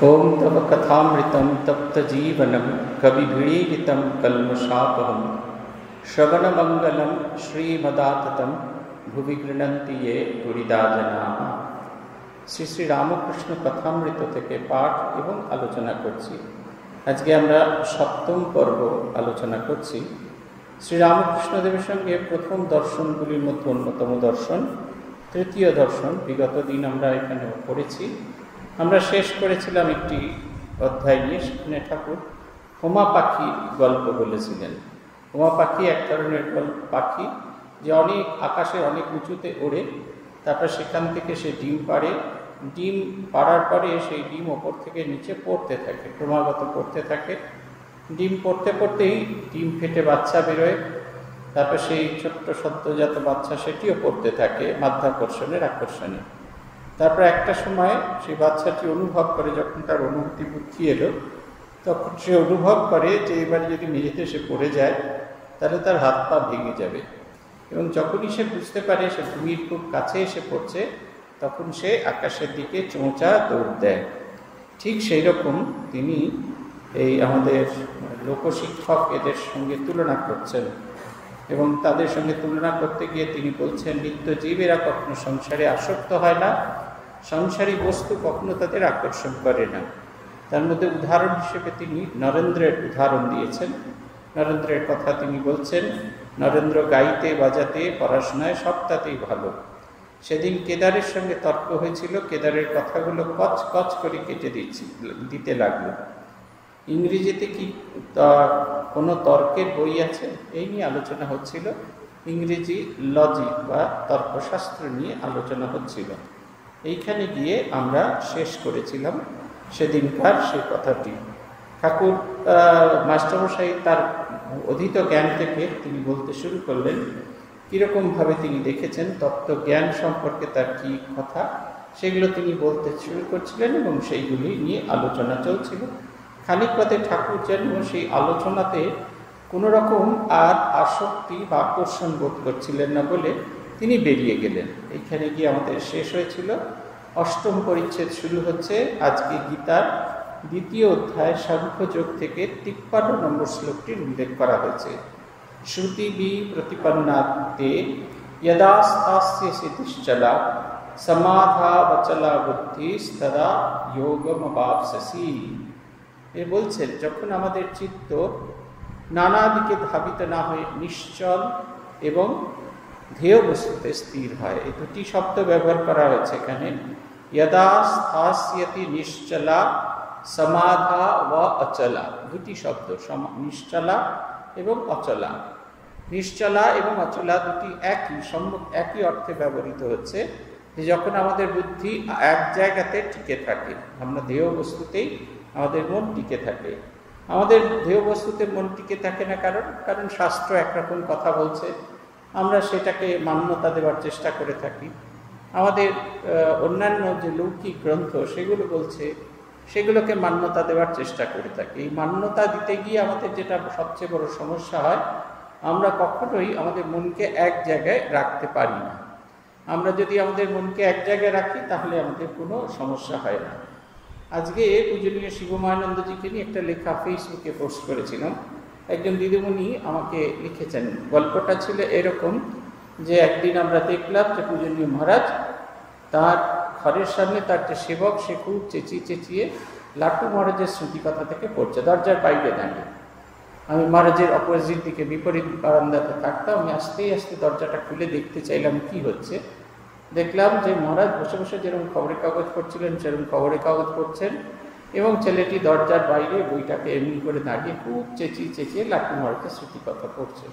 ॐ तव कथामृतं तप्तजीवनं कविभिडीडितं कल्मषापहं श्रवणमङ्गलं श्रीमदाततं ভুবি গৃণন্তি এ গুরিদাজনা শ্রী শ্রী রামকৃষ্ণ কথামৃত থেকে পাঠ এবং আলোচনা করছি আজকে আমরা সপ্তম পর্ব আলোচনা করছি শ্রী রামকৃষ্ণদেবের সঙ্গে প্রথম দর্শনগুলির মধ্যে অন্যতম দর্শন তৃতীয় দর্শন বিগত দিন আমরা এখানে পড়েছি আমরা শেষ করেছিলাম একটি অধ্যায় নিয়ে, সেখানে ঠাকুর হোমা পাখির গল্প বলেছিলেন। হোমা পাখি এক ধরনের পাখি যে অনেক আকাশে অনেক উঁচুতে ওড়ে, তারপর সেখান থেকে সে ডিম পাড়ে। ডিম পাড়ার পরে সেই ডিম ওপর থেকে নিচে পড়তে থাকে, ক্রমাগত পড়তে থাকে। ডিম পড়তে পড়তেই ডিম ফেটে বাচ্চা বেরোয়, তারপর সেই ছোট্ট সদ্যজাত বাচ্চা সেটিও পড়তে থাকে মাধ্যাকর্ষণের আকর্ষণে। তারপর একটা সময় সেই বাচ্চাটি অনুভব করে যখন তার অনুভূতি বুদ্ধি এলো, তখন সে অনুভব করে যে এবার যদি মেঝেতে সে পড়ে যায়, তাহলে তার হাত পা ভেঙে যাবে। এবং যখনই সে বুঝতে পারে সে ভূমির খুব কাছে এসে পড়ছে, তখন সে আকাশের দিকে চোঁচা দৌড় দেয়। ঠিক সেই রকম তিনি এই আমাদের লোকশিক্ষক এদের সঙ্গে তুলনা করছেন। এবং তাদের সঙ্গে তুলনা করতে গিয়ে তিনি বলছেন নিত্য জীবেরা কখনো সংসারে আসক্ত হয় না। সংসারী বস্তু কখনো তাদের আকর্ষণ করে না। তার মধ্যে উদাহরণ হিসেবে তিনি নরেন্দ্রের উদাহরণ দিয়েছেন। নরেন্দ্রের কথা তিনি বলছেন, নরেন্দ্র গাইতে, বাজাতে, পড়াশোনায় সবটাতেই ভালো। সেদিন কেদারের সঙ্গে তর্ক হয়েছিল, কেদারের কথাগুলো কচ কচ করে কেটে দিচ্ছি, দিতে লাগল। ইংরেজিতে কি কোনো তর্কের বই আছে? এই নিয়ে আলোচনা হচ্ছিল। ইংরেজি লজিক বা তর্কশাস্ত্র নিয়ে আলোচনা হচ্ছিল। এইখানে গিয়ে আমরা শেষ করেছিলাম সেদিনকার সেই কথাটি। ঠাকুর মাস্টারমশাই তার অধীত জ্ঞান থেকে তিনি বলতে শুরু করলেন, কীরকমভাবে তিনি দেখেছেন তত্ত্ব জ্ঞান সম্পর্কে তার কি কথা? সেগুলো তিনি বলতে শুরু করছিলেন এবং সেইগুলি নিয়ে আলোচনা চলছিল। খানিক পথে ঠাকুর যেন সেই আলোচনাতে কোনো রকম আর আসক্তি বা আকর্ষণ বোধ করছিলেন না বলে তিনি বেরিয়ে গেলেন। এইখানে গিয়ে আমাদের শেষ হয়েছিল। অষ্টম পরিচ্ছেদ শুরু হচ্ছে আজকে গীতার দ্বিতীয় অধ্যায় সাংখ্যযোগ থেকে তিপ্পান্ন নম্বর শ্লোকটির উল্লেখ করা হয়েছে। শ্রুতি বি প্রতিপন্নাতে যদাস্তাস্য সিদ্ধিশ্চলা সমাধা বচলা বুদ্ধি তদা যোগমবাপসি এ বলছেন যখন আমাদের চিত্ত নানা দিকে ধাবিত না হয়ে নিশ্চল এবং ধ্যেয় বস্তুতে স্থির হয় এই দুটি শব্দ ব্যবহার করা হয়েছে এখানে। যদা স্থাস্যতি নিশ্চলা সমাধা ও অচলা দুটি শব্দ নিশ্চলা এবং অচলা নিশ্চলা এবং অচলা দুটি একই, সম্মুখ একই অর্থে ব্যবহৃত হচ্ছে যে যখন আমাদের বুদ্ধি এক জায়গাতে টিকে থাকে, আমরা দেহ বস্তুতেই আমাদের মন টিকে থাকে। আমাদের দেহ বস্তুতে মন টিকে থাকে না কারণ? কারণ শাস্ত্র একরকম কথা বলছে আমরা সেটাকে মান্যতা দেওয়ার চেষ্টা করে থাকি। আমাদের অন্যান্য যে লৌকিক গ্রন্থ, সেগুলো বলছে, সেগুলোকে মান্যতা দেওয়ার চেষ্টা করে থাকি। এই মান্যতা দিতে গিয়ে আমাদের যেটা সবচেয়ে বড় সমস্যা হয়, আমরা কখনোই আমাদের মনকে এক জায়গায় রাখতে পারি না। আমরা যদি আমাদের মনকে এক জায়গায় রাখি, তাহলে আমাদের কোনো সমস্যা হয় না। আজকে পূজনীয় শিবমানন্দজিকে নিয়ে একটা লেখা ফেসবুকে পোস্ট করেছিলাম। একজন দিদিমণি আমাকে লিখেছেন। গল্পটা ছিল এরকম যে, একদিন আমরা দেখলাম যে পূজনীয় মহারাজ তার ঘরের সামনে তার যে সেবক, সে খুব চেঁচিয়ে চেঁচিয়ে লাটু মহারাজের স্মৃতিকথা থেকে পড়ছে, দরজার বাইরে দাঁড়িয়ে। আমি মহারাজের অপোজিট দিকে বিপরীত বারান্দাতে থাকতাম, আমি আস্তে আস্তে দরজাটা খুলে দেখতে চাইলাম কি হচ্ছে। দেখলাম যে মহারাজ বসে বসে যেরকম খবরের কাগজ পড়ছিলেন, সেরকম খবরের কাগজ পড়ছেন। এবং ছেলেটি দরজার বাইরে বইটাকে এমনি করে দাঁড়িয়ে খুব চেঁচিয়ে চেঁচিয়ে লাট্টু মহারাজের স্মৃতিকথা পড়ছে।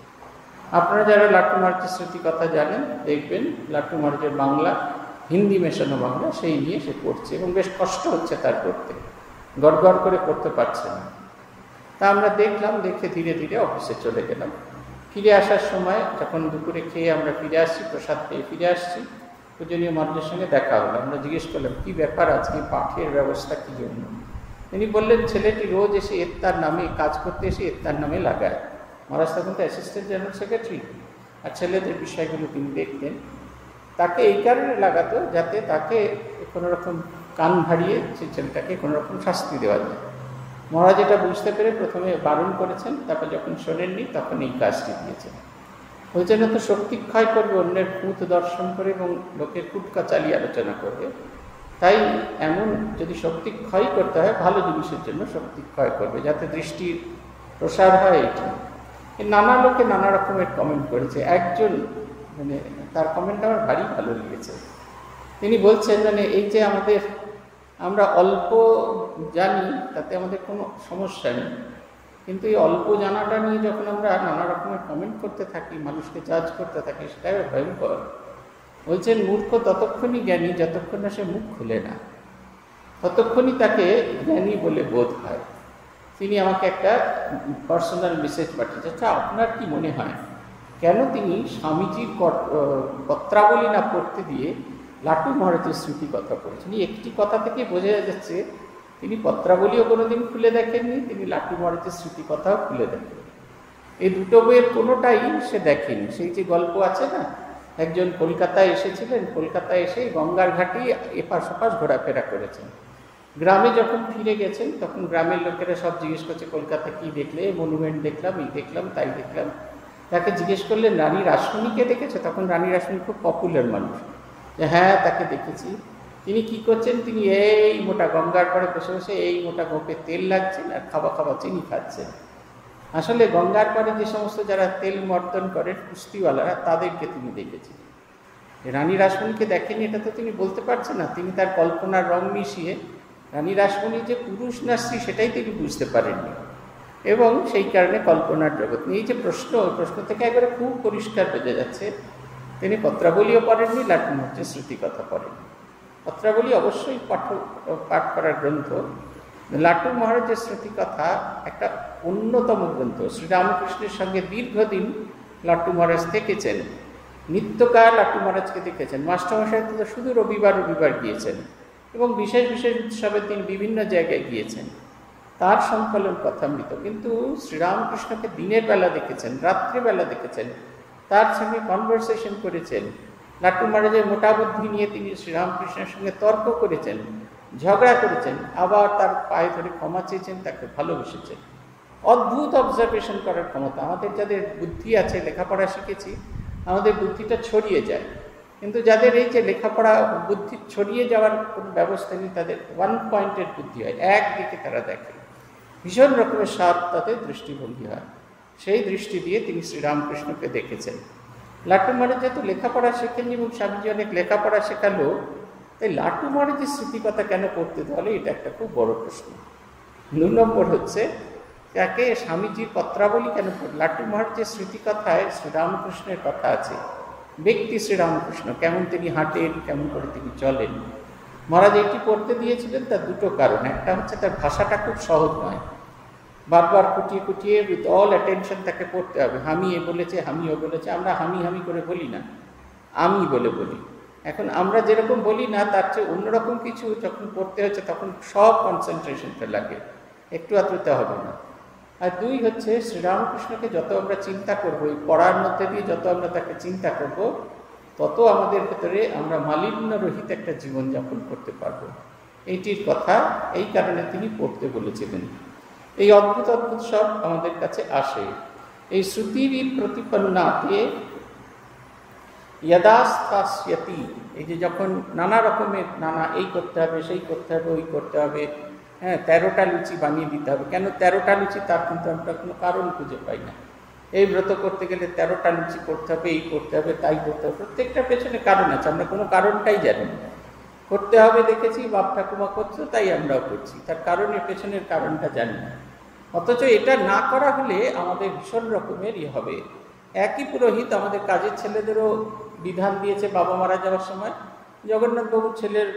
আপনারা যারা লাট্টু মহারাজের স্মৃতিকথা জানেন, দেখবেন লাট্টু মহারাজের বাংলা, হিন্দি মেশানো বাংলা, সেই নিয়ে সে পড়ছে এবং বেশ কষ্ট হচ্ছে তার করতে গড় করে করতে পারছে না। তা আমরা দেখলাম, দেখে ধীরে ধীরে অফিসে চলে গেলাম। ফিরে আসার সময়, যখন দুপুরে খেয়ে আমরা ফিরে আসছি, প্রসাদ পেয়ে ফিরে আসছি পূজনীয় মানুষের সঙ্গে দেখা হলো। আমরা জিজ্ঞেস করলাম, কি ব্যাপার আজকে পাঠের ব্যবস্থা কী জন্য? তিনি বললেন, ছেলেটি রোজ এসে এত্তার নামে কাজ করতে এসে এত্তার নামে লাগায়। মহারাজ তখন তো অ্যাসিস্ট্যান্ট জেনারেল সেক্রেটারি আর ছেলেদের বিষয়গুলো তিনি দেখতেন। তাকে এই কারণে লাগাতো যাতে তাকে কোনো রকম কান ভারিয়ে সেই ছেলেটাকে কোনোরকম শাস্তি দেওয়া যায়। মহারাজ এটা বুঝতে পেরে প্রথমে বারণ করেছেন, তারপর যখন শোনেননি তখন এই কাজটি দিয়েছেন। ওই জন্য তো শক্তি ক্ষয় করবে, অন্যের কুত দর্শন করে এবং লোকের কুটকা চালিয়ে আলোচনা করবে। তাই এমন যদি শক্তি ক্ষয় করতে হয়, ভালো জিনিসের জন্য শক্তি ক্ষয় করবে, যাতে দৃষ্টির প্রসার হয় এটি। নানা লোকে নানা রকমের কমেন্ট করেছে। একজন মানে তার কমেন্ট আমার ভারী ভালো লেগেছে। তিনি বলছেন মানে এই যে আমাদের, আমরা অল্প জানি, তাতে আমাদের কোনো সমস্যা নেই। কিন্তু এই অল্প জানাটা নিয়ে যখন আমরা নানা রকমের কমেন্ট করতে থাকি, মানুষকে জাজ করতে থাকি, সেটাই ভয়ঙ্কর। বলছেন, মূর্খ ততক্ষণই জ্ঞানী, যতক্ষণ না সে মুখ খুলে না। ততক্ষণই তাকে জ্ঞানী বলে বোধ হয়। তিনি আমাকে একটা পার্সোনাল মেসেজ পাঠিয়েছে আচ্ছা আপনার কি মনে হয়, কেন তিনি স্বামীজির পত্রাবলী না পড়তে দিয়ে লাটু মহারাজের স্মৃতি কথা পড়েছেন একটি কথা থেকে বোঝা যাচ্ছে তিনি পত্রাবলীও কোনোদিন খুলে দেখেননি, তিনি লাটু মহারাজের স্মৃতি কথাও খুলে দেখেন এই দুটো বইয়ের কোনোটাই সে দেখেনি। সেই যে গল্প আছে না, একজন কলকাতায় এসেছিলেন, কলকাতায় এসে গঙ্গার ঘাটি এপাশ ওপাশ ঘোরাফেরা করেছেন। গ্রামে যখন ফিরে গেছেন, তখন গ্রামের লোকেরা সব জিজ্ঞেস করছে, কলকাতা কি দেখলে? মনুমেন্ট দেখলাম, এই দেখলাম, তাই দেখলাম। তাকে জিজ্ঞেস করলেন, রানী রাসমণিকে দেখেছে? তখন রানী রাসমণি খুব পপুলার মানুষ। যে হ্যাঁ তাকে দেখেছি। তিনি কি করছেন? তিনি এই মোটা গঙ্গার পরে বসে বসে এই মোটা গোপে তেল লাগছেন আর খাওয়া খাওয়া চিনি খাচ্ছেন। আসলে গঙ্গার পরে যে সমস্ত যারা তেল মর্দন করেন, কুস্তিওয়ালারা, তাদেরকে তিনি দেখেছেন রানী রাসমণিকে দেখেনি এটা তো তিনি বলতে পারছেন না। তিনি তার কল্পনার রং মিশিয়ে রানী রাসমণি যে পুরুষ না স্ত্রী, সেটাই তিনি বুঝতে পারেননি। এবং সেই কারণে কল্পনার জগৎ নিয়ে এই যে প্রশ্ন প্রশ্ন থেকে একবারে খুব পরিষ্কার বোঝা যাচ্ছে। তিনি পত্রাবলীও পড়েননি লাটু হচ্ছে স্মৃতিকথা পড়েননি। পত্রাবলী অবশ্যই পাঠ পাঠ করার গ্রন্থ। লাটু মহারাজের স্মৃতিকথা একটা অন্যতম গ্রন্থ। শ্রীরামকৃষ্ণের সঙ্গে দীর্ঘদিন লাট্টু মহারাজ থেকেছেন। নিত্যকাল লাট্টু মহারাজকে দেখেছেন। মাস্টারমশাই তো শুধু রবিবার রবিবার গিয়েছেন এবং বিশেষ বিশেষ উৎসবে তিনি বিভিন্ন জায়গায় গিয়েছেন। তার সংকলন কথামৃত। কিন্তু শ্রীরামকৃষ্ণকে দিনের বেলা দেখেছেন, রাত্রিবেলা দেখেছেন। তার সঙ্গে কনভারসেশন করেছেন। লাট্টু মহারাজের মোটা বুদ্ধি নিয়ে তিনি শ্রীরামকৃষ্ণের সঙ্গে তর্ক করেছেন, ঝগড়া করেছেন, আবার তার পায়ে ধরে ক্ষমা চেয়েছেন, তাকে ভালোবেসেছেন। অদ্ভুত অবজারভেশন করার ক্ষমতা। আমাদের যাদের বুদ্ধি আছে, লেখাপড়া শিখেছি, আমাদের বুদ্ধিটা ছড়িয়ে যায়। কিন্তু যাদের এই যে লেখাপড়া বুদ্ধি ছড়িয়ে যাওয়ার কোনো ব্যবস্থা নেই, তাদের ওয়ান পয়েন্টের বুদ্ধি হয়। একদিকে তারা দেখে। ভীষণ রকমের সাপ তাদের দৃষ্টিভঙ্গি হয়। সেই দৃষ্টি দিয়ে তিনি শ্রীরামকৃষ্ণকে দেখেছেন। লাট্টু মহারাজ যেহেতু লেখাপড়া শেখেননি এবং স্বামীজি অনেক লেখাপড়া শেখালো, তাই লাট্টু মহারাজের স্মৃতিকথা কেন পড়তে তাহলে এটা একটা খুব বড় প্রশ্ন। দু নম্বর হচ্ছে তাকে স্বামীজির পত্রাবলী কেন লাট্টু মহারাজের স্মৃতিকথায় শ্রীরামকৃষ্ণের কথা আছে, ব্যক্তি শ্রীরামকৃষ্ণ, কেমন তিনি হাঁটেন, কেমন করে তিনি চলেন। মহারাজ এটি পড়তে দিয়েছিলেন তার দুটো কারণ। একটা হচ্ছে তার ভাষাটা খুব সহজ নয়। বারবার কুটিয়ে কুটিয়ে উইথ অল অ্যাটেনশন তাকে পড়তে হবে। হামি এ বলেছে, হামিও বলেছে, আমরা হামি হামি করে বলি না। আমি বলে বলি। এখন আমরা যেরকম বলি না, তার চেয়ে অন্যরকম কিছু যখন পড়তে হচ্ছে, তখন সব কনসেন্ট্রেশনটা লাগে। একটু আত্মীয়তা হবে না। আর দুই হচ্ছে, শ্রীরামকৃষ্ণকে যত আমরা চিন্তা করব, এই পড়ার মধ্যে দিয়ে যত আমরা তাকে চিন্তা করব, তত আমাদের ভেতরে আমরা মালিন্য রহিত একটা জীবনযাপন করতে পারব। এইটির কথা, এই কারণে তিনি পড়তে বলেছিলেন। এই অদ্ভুত অদ্ভুত সব আমাদের কাছে আসে। এই শ্রুতির প্রতিপন্নাতে ইয়াদাস্তাস্যতি এই যে যখন নানা রকমের, নানা এই করতে হবে, সেই করতে হবে, ওই করতে হবে হ্যাঁ তেরোটা লুচি বানিয়ে দিতে হবে। কেন তেরোটা লুচি? তার কিন্তু আমরা কোনো কারণ খুঁজে পাই না। এই ব্রত করতে গেলে তেরোটা লুচি করতে হবে, এই করতে হবে, তাই করতে হবে। প্রত্যেকটা পেছনে কারণ আছে, আমরা কোনো কারণটাই জানি না। করতে হবে দেখেছি, বাপ ঠাকুমা করছ, তাই আমরাও করছি। তার কারণের পেছনের কারণটা জানি না। অথচ এটা না করা হলে আমাদের ভীষণ রকমের ইয়ে হবে। একই পুরোহিত আমাদের কাজের ছেলেদেরও বিধান দিয়েছে বাবা মারা যাওয়ার সময়। জগন্নাথবাবুর ছেলের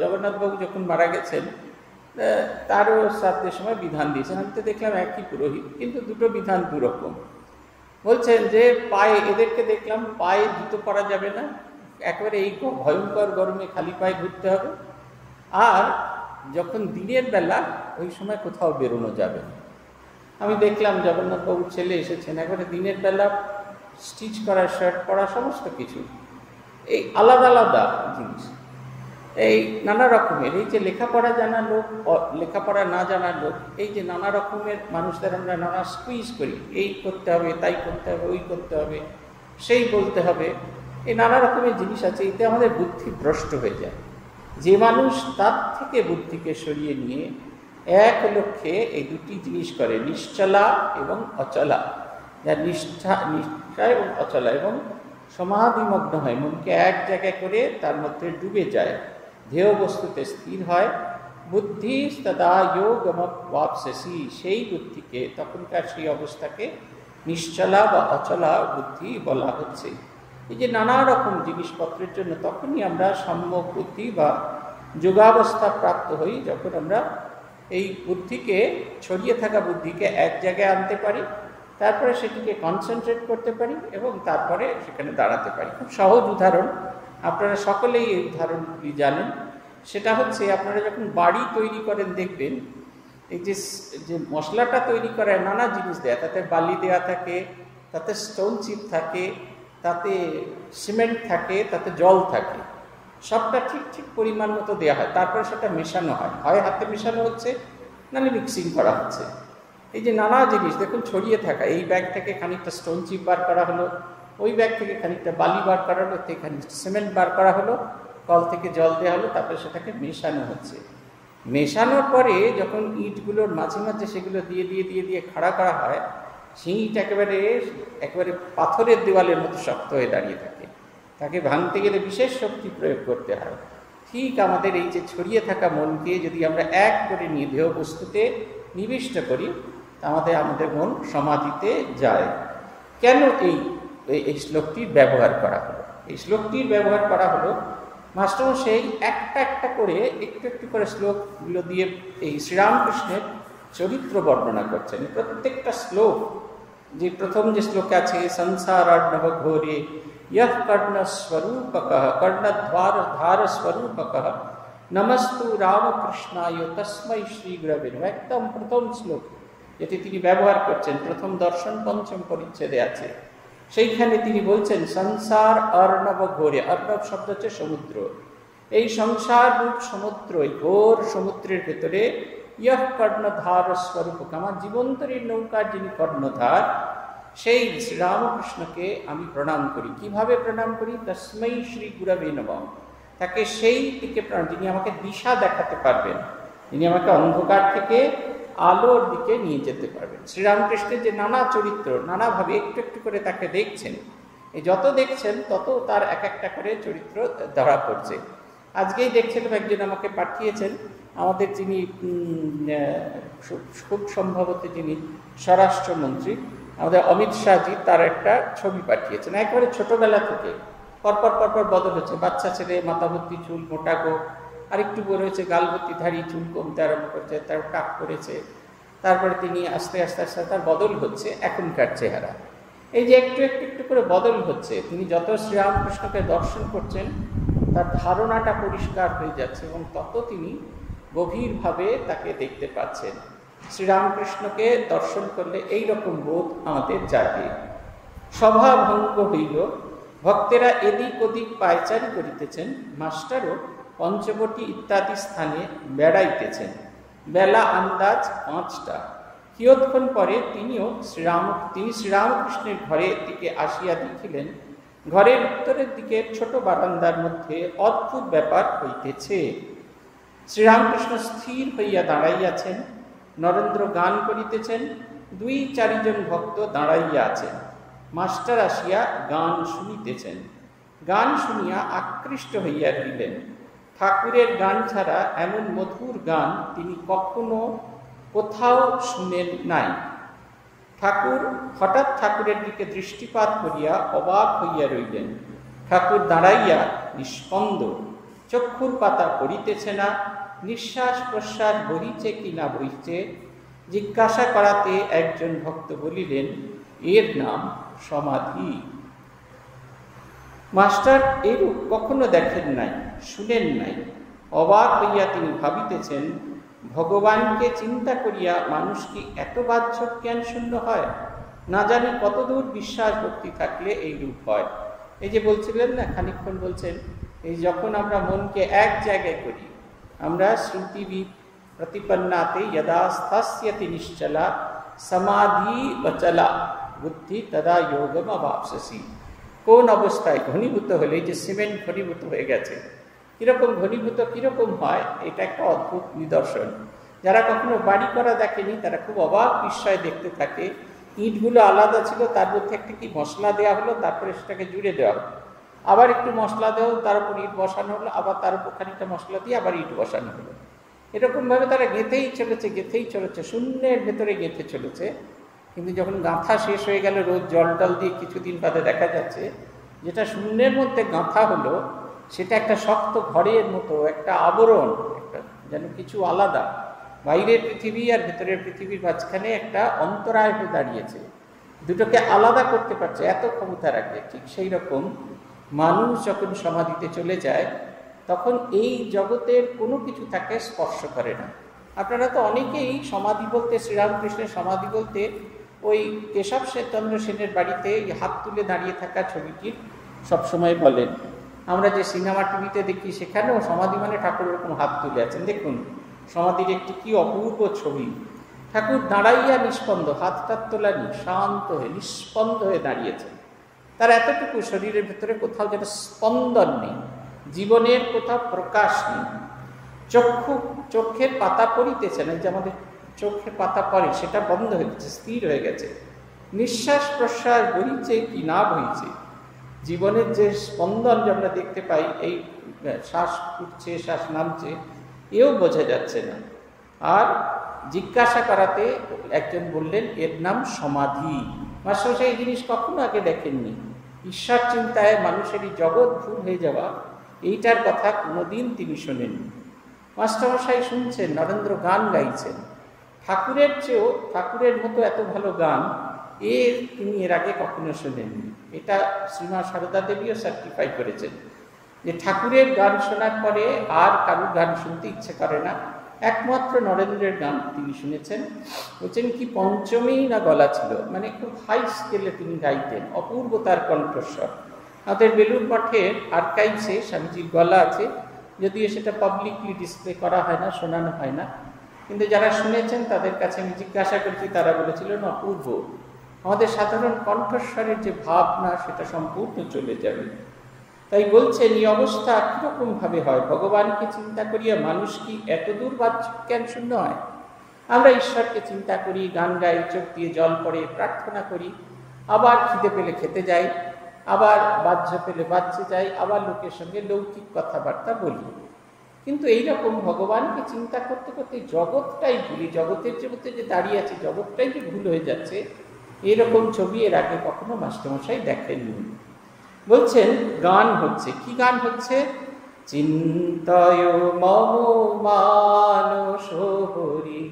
জগন্নাথবাবু যখন মারা গেছেন তারও শ্রাদ্ধের সময় বিধান দিয়েছেন। আমি তো দেখলাম একই পুরোহিত, কিন্তু দুটো বিধান দুরকম। বলছেন যে পায়ে, এদেরকে দেখলাম পায়ে জুতো পরা যাবে না। একেবারে এই ভয়ঙ্কর গরমে খালি পায়ে ঘুরতে হবে। আর যখন দিনের বেলা ওই সময় কোথাও বেরোনো যাবে আমি দেখলাম জগন্নাথবাবুর ছেলে এসেছেন, একবারে দিনের বেলা স্টিচ করা শার্ট পরা সমস্ত কিছু। এই আলাদা আলাদা জিনিস। এই নানা রকমের, এই যে লেখাপড়া জানা লোক লেখাপড়া না জানার লোক, এই যে নানা রকমের মানুষদের আমরা নানা স্কুইজ করি। এই করতে হবে, তাই করতে হবে, ওই করতে হবে, সেই বলতে হবে। এই নানা রকমের জিনিস আছে, এতে আমাদের বুদ্ধি ভ্রষ্ট হয়ে যায়। যে মানুষ তার থেকে বুদ্ধিকে সরিয়ে নিয়ে এক লক্ষ্যে এই দুটি জিনিস করে, নিশ্চলা এবং অচলা। যা নিষ্ঠা নিষ্ঠা এবং অচলা এবং সমাধিমগ্ন হয়। মনকে এক জায়গায় করে তার মধ্যে ডুবে যায়। ধ্যেয় বস্তুতে স্থির হয়। বুদ্ধি তদা যোগমপসি সেই বুদ্ধিকে, তখনকার সেই অবস্থাকে নিশ্চলা বা অচলা বুদ্ধি বলা হচ্ছে। এই যে নানা রকম জিনিসপত্রের জন্য তখনই আমরা সম্যক বুদ্ধি বা যোগাবস্থা প্রাপ্ত হই, যখন আমরা এই বুদ্ধিকে, ছড়িয়ে থাকা বুদ্ধিকে এক জায়গায় আনতে পারি, তারপরে সেটিকে কনসেন্ট্রেট করতে পারি এবং তারপরে সেখানে দাঁড়াতে পারি। খুব সহজ উদাহরণ। আপনারা সকলেই এই উদাহরণগুলি জানেন। সেটা হচ্ছে আপনারা যখন বাড়ি তৈরি করেন দেখবেন, এই যে যে মশলাটা তৈরি করায় নানা জিনিস দেয়, তাতে বালি দেওয়া থাকে, তাতে স্টোন চিপ থাকে তাতে সিমেন্ট থাকে, তাতে জল থাকে। সবটা ঠিক ঠিক পরিমাণ মতো দেওয়া হয়। তারপরে সেটা মেশানো হয়। হয় হাতে মেশানো হচ্ছে, নাহলে মিক্সিং করা হচ্ছে। এই যে নানা জিনিস, দেখুন ছড়িয়ে থাকা, এই ব্যাগ থেকে খানিকটা স্টোন চিপ বার করা হলো, ওই ব্যাগ থেকে খানিকটা বালি বার করা হলো খানিকটা সিমেন্ট বার করা হলো, কল থেকে জল দেওয়া হলো, তারপরে সেটাকে মেশানো হচ্ছে। মেশানোর পরে যখন ইটগুলোর মাঝে মাঝে সেগুলো দিয়ে দিয়ে দিয়ে দিয়ে খাড়া করা হয় সেই ইট একেবারে একেবারে পাথরের দেওয়ালের মতো শক্ত হয়ে দাঁড়িয়ে থাকে। তাকে ভাঙতে গেলে বিশেষ শক্তি প্রয়োগ করতে হয়। ঠিক আমাদের এই যে ছড়িয়ে থাকা মনকে যদি আমরা এক করে নিয়ে দেহ বস্তুতে নিবিষ্ট করি, তাহলে আমাদের মন সমাধিতে যায়। কেন এই এই শ্লোকটির ব্যবহার করা হলো? এই শ্লোকটির ব্যবহার করা হলো মাস্টার সেই একটা একটা করে একটু একটু করে শ্লোকগুলো দিয়ে এই শ্রীরামকৃষ্ণের চরিত্র বর্ণনা করছেন। প্রত্যেকটা শ্লোক, যে প্রথম যে শ্লোকে আছে সংসার অর্ণব ঘোরে ইহ কর্ণ স্বরূপক কর্ণদ্বার ধার নমস্তু রামকৃষ্ণায় তস্মৈ শ্রী একদম প্রথম শ্লোক, যেটি তিনি ব্যবহার করছেন, প্রথম দর্শন পঞ্চম পরিচ্ছেদে আছে। সেইখানে তিনি বলছেন, সংসার অর্ণব ঘোরে। অর্ণব শব্দ হচ্ছে সমুদ্র। এই সংসার রূপ সমুদ্র ঘোর সমুদ্রের ভেতরে ইহ কর্ণধার স্বরূপ। আমার জীবন্তরীর নৌকার যিনি কর্ণধার, সেই শ্রীরামকৃষ্ণকে আমি প্রণাম করি। কীভাবে প্রণাম করি? তস্মৈ শ্রী গুরবে নবম তাকে সেই দিকে যিনি আমাকে দিশা দেখাতে পারবেন। যিনি আমাকে অন্ধকার থেকে আলোর দিকে নিয়ে যেতে পারবেন। শ্রীরামকৃষ্ণের যে নানা চরিত্র, নানাভাবে একটু একটু করে তাকে দেখছেন। এই যত দেখছেন, তত তার এক একটা করে চরিত্র ধরা পড়ছে। আজকেই দেখছিলাম, একজন আমাকে পাঠিয়েছেন। আমাদের যিনি খুব সম্ভবত যিনি স্বরাষ্ট্রমন্ত্রী, আমাদের অমিত শাহজি তার একটা ছবি পাঠিয়েছেন। একেবারে ছোটবেলা থেকে। পরপর পরপর বদল হচ্ছে। বাচ্চা ছেলে মাথা ভর্তি চুল, মোটা গো আরেকটু বড় হয়েছে গালভর্তি ধারি চুল কমতে আরম্ভ করছে, তার টাক করেছে তারপরে তিনি আস্তে আস্তে আস্তে তার বদল হচ্ছে এখনকার চেহারা। এই যে একটু একটু একটু করে বদল হচ্ছে, তিনি যত শ্রীরামকৃষ্ণকে দর্শন করছেন, তার ধারণাটা পরিষ্কার হয়ে যাচ্ছে এবং তত তিনি গভীরভাবে তাকে দেখতে পাচ্ছেন। শ্রীরামকৃষ্ণকে দর্শন করলে এই রকম বোধ আমাদের জাগে। সভা ভঙ্গ হইল। ভক্তেরা এদিক ওদিক পায়চারি করিতেছেন, মাস্টারও পঞ্চবটি ইত্যাদি স্থানে বেড়াইতেছেন। বেলা আন্দাজ পাঁচটা। কিয়ৎক্ষণ পরে তিনিও শ্রীরাম, তিনি শ্রীরামকৃষ্ণের ঘরের দিকে আসিয়া দেখিলেন, ঘরের উত্তরের দিকে ছোট বারান্দার মধ্যে অদ্ভুত ব্যাপার হইতেছে। শ্রীরামকৃষ্ণ স্থির হইয়া দাঁড়াইয়াছেন, নরেন্দ্র গান করিতেছেন, দুই চারিজন ভক্ত দাঁড়াইয়া আছেন। মাস্টার আসিয়া গান শুনিতেছেন। গান শুনিয়া আকৃষ্ট হইয়া দিলেন ঠাকুরের গান ছাড়া এমন মধুর গান তিনি কখনো কোথাও শুনেন নাই। ঠাকুর হঠাৎ ঠাকুরের দিকে দৃষ্টিপাত করিয়া অবাক হইয়া রইলেন। ঠাকুর দাঁড়াইয়া নিষ্পন্দ। চক্ষুর পাতা পড়িতেছে না নিঃশ্বাস প্রশ্বাস বহিছে কি না বহিছে, জিজ্ঞাসা করাতে একজন ভক্ত বলিলেন, এর নাম সমাধি। মাস্টার এরূপ কখনো দেখেন নাই, শুনেন নাই। অবাক হইয়া তিনি ভাবিতেছেন, ভগবানকে চিন্তা করিয়া মানুষ কি এত বাহ্যক জ্ঞান শূন্য হয়? না জানি কতদূর বিশ্বাস ভক্তি থাকলে এই রূপ হয়। এই যে বলছিলেন না খানিক্ষণ বলছেন, এই যখন আমরা মনকে এক জায়গায় করি আমরা শ্রুতিবিদ প্রতিপন্নাতে যদা স্থাস্যতি নিশ্চলা, সমাধি বচলা, বুদ্ধি তদা যোগম অবাপসি কোন অবস্থায় ঘনীভূত হলে যে সিমেন্ট ঘনীভূত হয়ে গেছে? কীরকম ঘনীভূত, কীরকম হয়? এটা একটা অদ্ভুত নিদর্শন। যারা কখনো বাড়ি করা দেখেনি, তারা খুব অবাক বিস্ময় দেখতে থাকে। ইটগুলো আলাদা ছিল, তার মধ্যে একটা কি মশলা দেওয়া হলো, তারপরে সেটাকে জুড়ে দেওয়া হলো। আবার একটু মশলা দেও, তার উপর ইট বসানো হলো, আবার তার উপর খানিকটা মশলা দিয়ে আবার ইট বসানো হলো। এরকমভাবে তারা গেঁথেই চলেছে গেঁথেই চলেছে, শূন্যের ভেতরে গেঁথে চলেছে। কিন্তু যখন গাঁথা শেষ হয়ে গেল, রোজ জল টল দিয়ে কিছুদিন বাদে দেখা যাচ্ছে, যেটা শূন্যের মধ্যে গাঁথা হলো, সেটা একটা শক্ত ঘরের মতো, একটা আবরণ, একটা যেন কিছু আলাদা। বাইরের পৃথিবী আর ভেতরের পৃথিবীর মাঝখানে একটা অন্তরায় হয়ে দাঁড়িয়েছে। দুটোকে আলাদা করতে পারছে, এত ক্ষমতা রাখে, ঠিক সেই রকম মানুষ যখন সমাধিতে চলে যায়, তখন এই জগতের কোনো কিছু তাকে স্পর্শ করে না। আপনারা তো অনেকেই সমাধি বলতে, শ্রীরামকৃষ্ণের সমাধি বলতে, ওই কেশব শ্বেতচন্দ্র সেনের বাড়িতে হাত তুলে দাঁড়িয়ে থাকা ছবিটির সবসময় বলেন। আমরা যে সিনেমা টিভিতে দেখি, সেখানেও সমাধি মানে ঠাকুর ওরকম হাত তুলে আছেন। দেখুন, সমাধির একটি কি অপূর্ব ছবি। ঠাকুর দাঁড়াইয়া নিষ্পন্দ হাত টাত তোলানি শান্ত হয়ে, নিষ্পন্দ হয়ে দাঁড়িয়েছেন। তার এতটুকু শরীরের ভেতরে কোথাও যেন স্পন্দন নেই, জীবনের কোথাও প্রকাশ নেই। চক্ষু চোখের পাতা পড়িতেছে না যে আমাদের চোখের পাতা পড়ে, সেটা বন্ধ হয়ে গেছে, স্থির হয়ে গেছে। নিঃশ্বাস প্রশ্বাস বইছে কি না বইছে। জীবনের যে স্পন্দন যে আমরা দেখতে পাই, এই শ্বাস উঠছে, শ্বাস নামছে, এও বোঝা যাচ্ছে না। আর জিজ্ঞাসা করাতে একজন বললেন, এর নাম সমাধি। মাস্টারমশাই এই জিনিস কখনো আগে দেখেননি। ঈশ্বর চিন্তায় মানুষের এই জগৎ ভুল হয়ে যাওয়া, এইটার কথা কোনোদিন তিনি শোনেননি। মাস্টারমশাই শুনছেন, নরেন্দ্র গান গাইছেন। ঠাকুরের চেয়েও, ঠাকুরের মতো এত ভালো গান এর তিনি এর আগে কখনো শোনেননি। এটা শ্রীমা সারদা দেবীও সার্টিফাই করেছেন যে ঠাকুরের গান শোনার পরে আর কারুর গান শুনতে ইচ্ছে করে না। একমাত্র নরেন্দ্রের গান তিনি শুনেছেন। বলছেন, কি পঞ্চমী না গলা ছিল? মানে খুব হাই স্কেলে তিনি গাইতেন, অপূর্ব তার কণ্ঠস্বর। আমাদের বেলুর মঠের আর্কাইভসে স্বামীজির গলা আছে, যদিও সেটা পাবলিকলি ডিসপ্লে করা হয় না, শোনানো হয় না। কিন্তু যারা শুনেছেন, তাদের কাছে আমি জিজ্ঞাসা করছি, তারা বলেছিলেন অপূর্ব। আমাদের সাধারণ কণ্ঠস্বরের যে ভাবনা, সেটা সম্পূর্ণ চলে যাবে। তাই বলছেন এই অবস্থা কীরকম ভাবে হয়? ভগবানকে চিন্তা করিয়া মানুষ কি এত দূর জ্ঞান শূন্য হয় আমরা ঈশ্বরকে চিন্তা করি, গান গাই, চোখ দিয়ে জল পড়ে, প্রার্থনা করি, আবার খিদে পেলে খেতে যাই, আবার বাহ্য পেলে বাচ্চে যাই, আবার লোকের সঙ্গে লৌকিক কথাবার্তা বলি। কিন্তু এইরকম ভগবানকে চিন্তা করতে করতে জগৎটাই ভুলি, জগতের জগতে যে দাঁড়িয়ে আছে, জগৎটাই যে ভুল হয়ে যাচ্ছে, এরকম ছবি এর আগে কখনো মাস্টারমশাই দেখেননি। বলছেন, গান হচ্ছে। কি গান হচ্ছে? চিন্তয় মম মানস হরি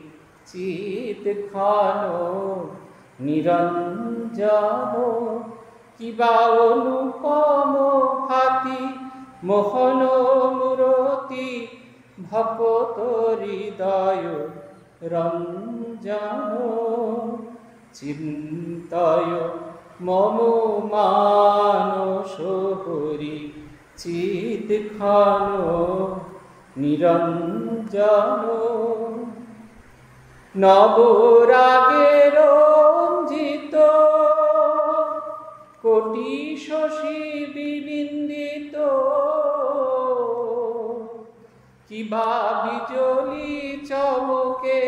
চিত ঘন নিরঞ্জন, কিবা অনুপম ভাতি, মোহন মূরতি, ভকত হৃদয় রঞ্জন, চিন্তয় মম মানস হরি চিত খান নিরঞ্জন। নবরাগের রঞ্জিত কোটি শশী বিনিন্দিত কিবা বিজলি চমকে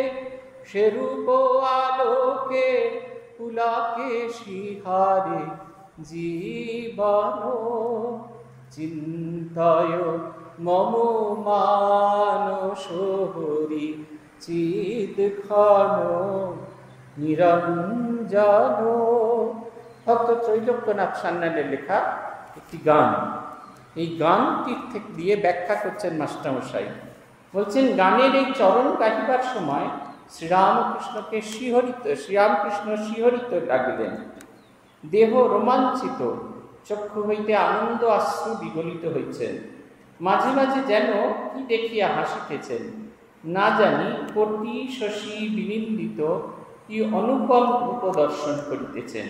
সেরূপ আলোকে পুলাকে শিহারে জীবন চিন্তয় মম মানস হরি চিত খন নিরঞ্জন। ভক্ত ত্রৈলোক্যনাথ সান্যালের লেখা একটি গান। এই গানটির থেকে দিয়ে ব্যাখ্যা করছেন মাস্টারমশাই। বলছেন, গানের এই চরণ গাহিবার সময় শ্রীরামকৃষ্ণকে শিহরিত, শ্রীরামকৃষ্ণ শিহরিত লাগিলেন দেহ রোমাঞ্চিত, চক্ষু হইতে আনন্দ আশ্রু বিগলিত হইছেন। মাঝে মাঝে যেন কি দেখিয়া হাসিতেছেন, না জানি কোটি শশী বিনিন্দিত কি অনুপম রূপ দর্শন করিতেছেন।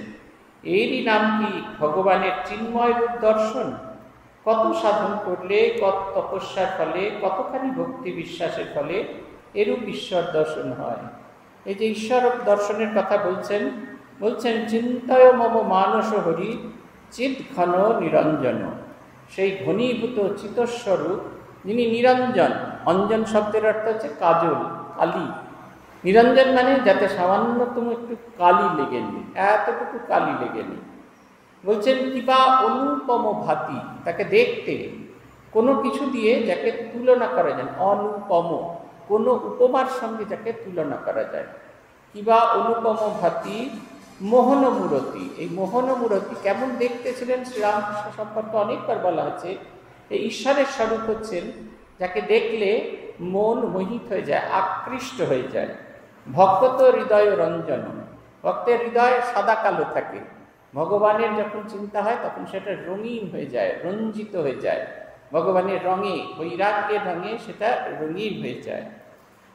এরই নাম কি ভগবানের চিন্ময় রূপ দর্শন? কত সাধন করলে, কত তপস্যার ফলে, কতখানি ভক্তি বিশ্বাসের ফলে এরূপ ঈশ্বর দর্শন হয়। এই যে ঈশ্বর দর্শনের কথা বলছেন বলছেন, চিন্তায় মম মানস হরি, চিৎ ঘন নিরঞ্জন। সেই ঘনীভূত চিতস্বরূপ, যিনি নিরঞ্জন, অঞ্জন শব্দের অর্থ হচ্ছে কাজল, কালি। নিরঞ্জন মানে যাতে সামান্যতম একটু কালি লেগে নি, এতটুকু কালি লেগে বলছেন, কিবা অনুপম ভাতি, তাকে দেখতে কোনো কিছু দিয়ে যাকে তুলনা করা যায় অনুপম। কোনো উপমার সঙ্গে যাকে তুলনা করা যায়। কিবা অনুপম ভাতি মোহনমূরতি এই মোহনমূরতি কেমন দেখতে ছিলেন শ্রীরামকৃষ্ণ সম্পর্কে অনেকবার বলা আছে। এই ঈশ্বরের স্বরূপ হচ্ছেন যাকে দেখলে মন মোহিত হয়ে যায়, আকৃষ্ট হয়ে যায়। ভক্ত তো হৃদয় রঞ্জন, ভক্তের হৃদয় সাদা কালো থাকে। ভগবানের যখন চিন্তা হয়, তখন সেটা রঙিন হয়ে যায়, রঞ্জিত হয়ে যায়। ভগবানের রঙে, বৈরাগ্যের রঙে সেটা রঙিন হয়ে যায়।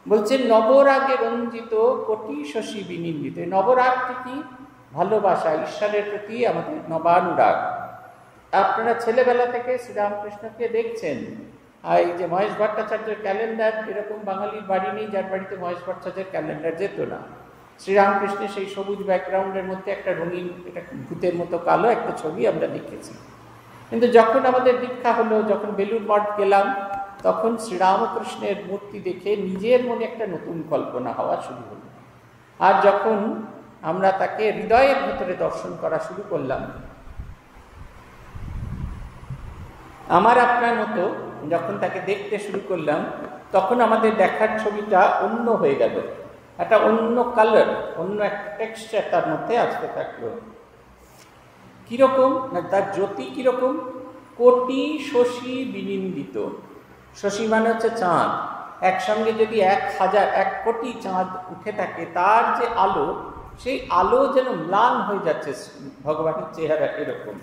বলছে, নবরাগে রঞ্জিত কোটি শশী বিনিন্দিত। নবরাগটি কি? ভালোবাসা, ঈশ্বরের প্রতি আমাদের নবানুরাগ। আপনারা ছেলেবেলা থেকে শ্রীরামকৃষ্ণকে দেখছেন। আর এই যে মহেশ ভট্টাচার্যের ক্যালেন্ডার, এরকম বাঙালির বাড়ি নেই যার বাড়িতে মহেশ ভট্টাচার্যের ক্যালেন্ডার যেত না। শ্রীরামকৃষ্ণের সেই সবুজ ব্যাকগ্রাউন্ডের মধ্যে একটা রঙিন, এটা ভূতের মতো কালো একটা ছবি আমরা দেখেছি। কিন্তু যখন আমাদের দীক্ষা হলো, যখন বেলুর মঠ গেলাম তখন শ্রীরামকৃষ্ণের মূর্তি দেখে নিজের মনে একটা নতুন কল্পনা হওয়া শুরু হলো। আর যখন আমরা তাকে হৃদয়ের ভেতরে দর্শন করা শুরু করলাম, আমার আপনার মতো যখন তাকে দেখতে শুরু করলাম, তখন আমাদের দেখার ছবিটা অন্য হয়ে গেল। একটা অন্য কালার অন্য একটা টেক্সচার তার মধ্যে আসতে থাকল। কীরকম? না, তার জ্যোতি কীরকম? কোটি শশী বিনিন্দিত। শশী মানে হচ্ছে চাঁদ। একসঙ্গে যদি এক হাজার, এক কোটি চাঁদ উঠে থাকে, তার যে আলো, সেই আলো যেন ম্লান হয়ে যাচ্ছে ভগবানের চেহারা এরকম।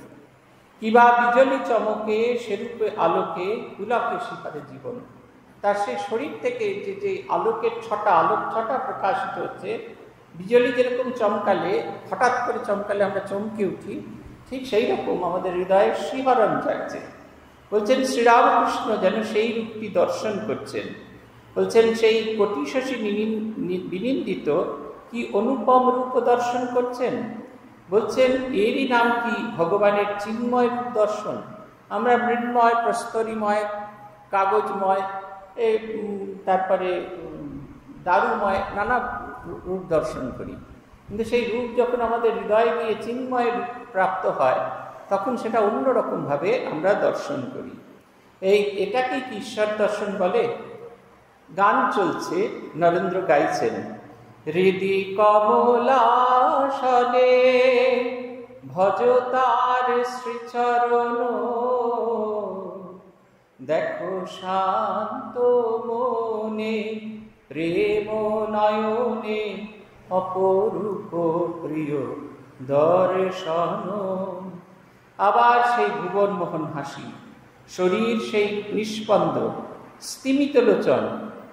কিবা বিজলি চমকে সেরূপে আলোকে পুলকে শিখারে জীবন। তার সেই শরীর থেকে যে যে আলোকের ছটা, আলোক ছটা প্রকাশিত হচ্ছে, বিজলি যেরকম চমকালে, হঠাৎ করে চমকালে আমরা চমকে উঠি, ঠিক সেই রকম আমাদের হৃদয়ে শিহরণ যাচ্ছে বলছেন, শ্রীরামকৃষ্ণ যেন সেই রূপটি দর্শন করছেন। বলছেন, সেই কোটি শশী বিনিন্দিত কি অনুপম রূপ দর্শন করছেন? বলছেন, এরই নাম কি ভগবানের চিন্ময় রূপ দর্শন? আমরা মৃন্ময়, প্রস্তরীময়, কাগজময়, এ তারপরে দারুময় নানা রূপ দর্শন করি। কিন্তু সেই রূপ যখন আমাদের হৃদয়ে গিয়ে চিন্ময় রূপ প্রাপ্ত হয় তখন সেটা অন্যরকমভাবে আমরা দর্শন করি। এই এটাকে কি ঈশ্বর দর্শন বলে? গান চলছে, নরেন্দ্র গাইছেন, হৃদি কমলাসনে ভজ তার শ্রীচরণ, দেখো শান্ত মনে, প্রেম নয়নে অপরূপ প্রিয় দর্শন। আবার সেই ভুবন মোহন হাসি, শরীর সেই নিষ্পন্দ, স্তিমিত লোচন,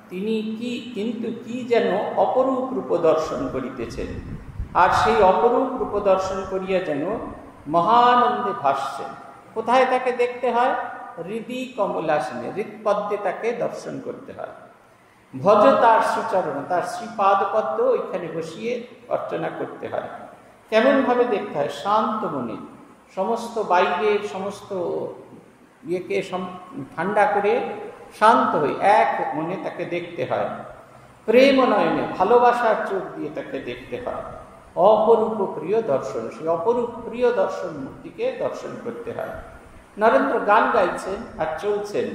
তিনি কি, কিন্তু কি যেন অপরূপ রূপ দর্শন করিতেছেন, আর সেই অপরূপ রূপ দর্শন করিয়া যেন মহানন্দে ভাসছেন। কোথায় তাকে দেখতে হয়? হৃদি কমলাসনে হৃদপদ্মে তাকে দর্শন করতে হয়। ভজ তার শ্রীচরণ তার শ্রীপাদপদ্ম ওইখানে বসিয়ে অর্চনা করতে হয়। কেমনভাবে দেখতে হয়? শান্ত মনে। সমস্ত বাইরের সমস্ত ইয়েকে ঠান্ডা করে শান্ত হয়ে এক মনে তাকে দেখতে হয়। প্রেম নয়নে ভালোবাসার চোখ দিয়ে তাকে দেখতে হয়। অপরূপ প্রিয় দর্শন, সেই অপরূপ প্রিয় দর্শন মূর্তিকে দর্শন করতে হয়। নরেন্দ্র গান গাইছেন আর চলছেন।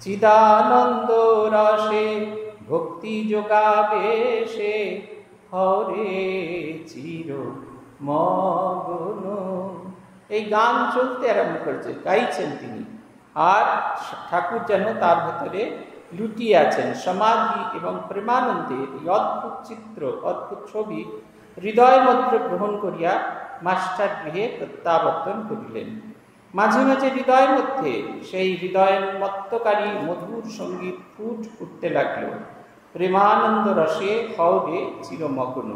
চিদানন্দ রসে ভক্তি যোগাবে সে, হরে চির মগন এই গান চলতে আরম্ভ করেছে, গাইছেন তিনি। আর ঠাকুর যেন তার ভেতরে লুটিয়ে আছেন। সমাধি এবং প্রেমানন্দে এই অদ্ভুত চিত্র, অদ্ভুত ছবি হৃদয় মন্ত্র গ্রহণ করিয়া মাস্টার গৃহে প্রত্যাবর্তন করিলেন। মাঝে মাঝে হৃদয়ের মধ্যে সেই হৃদয় মত্তকারী মধুর সংগীত ফুট উঠতে লাগল। প্রেমানন্দ রসে হওবে চিরমগ্ন।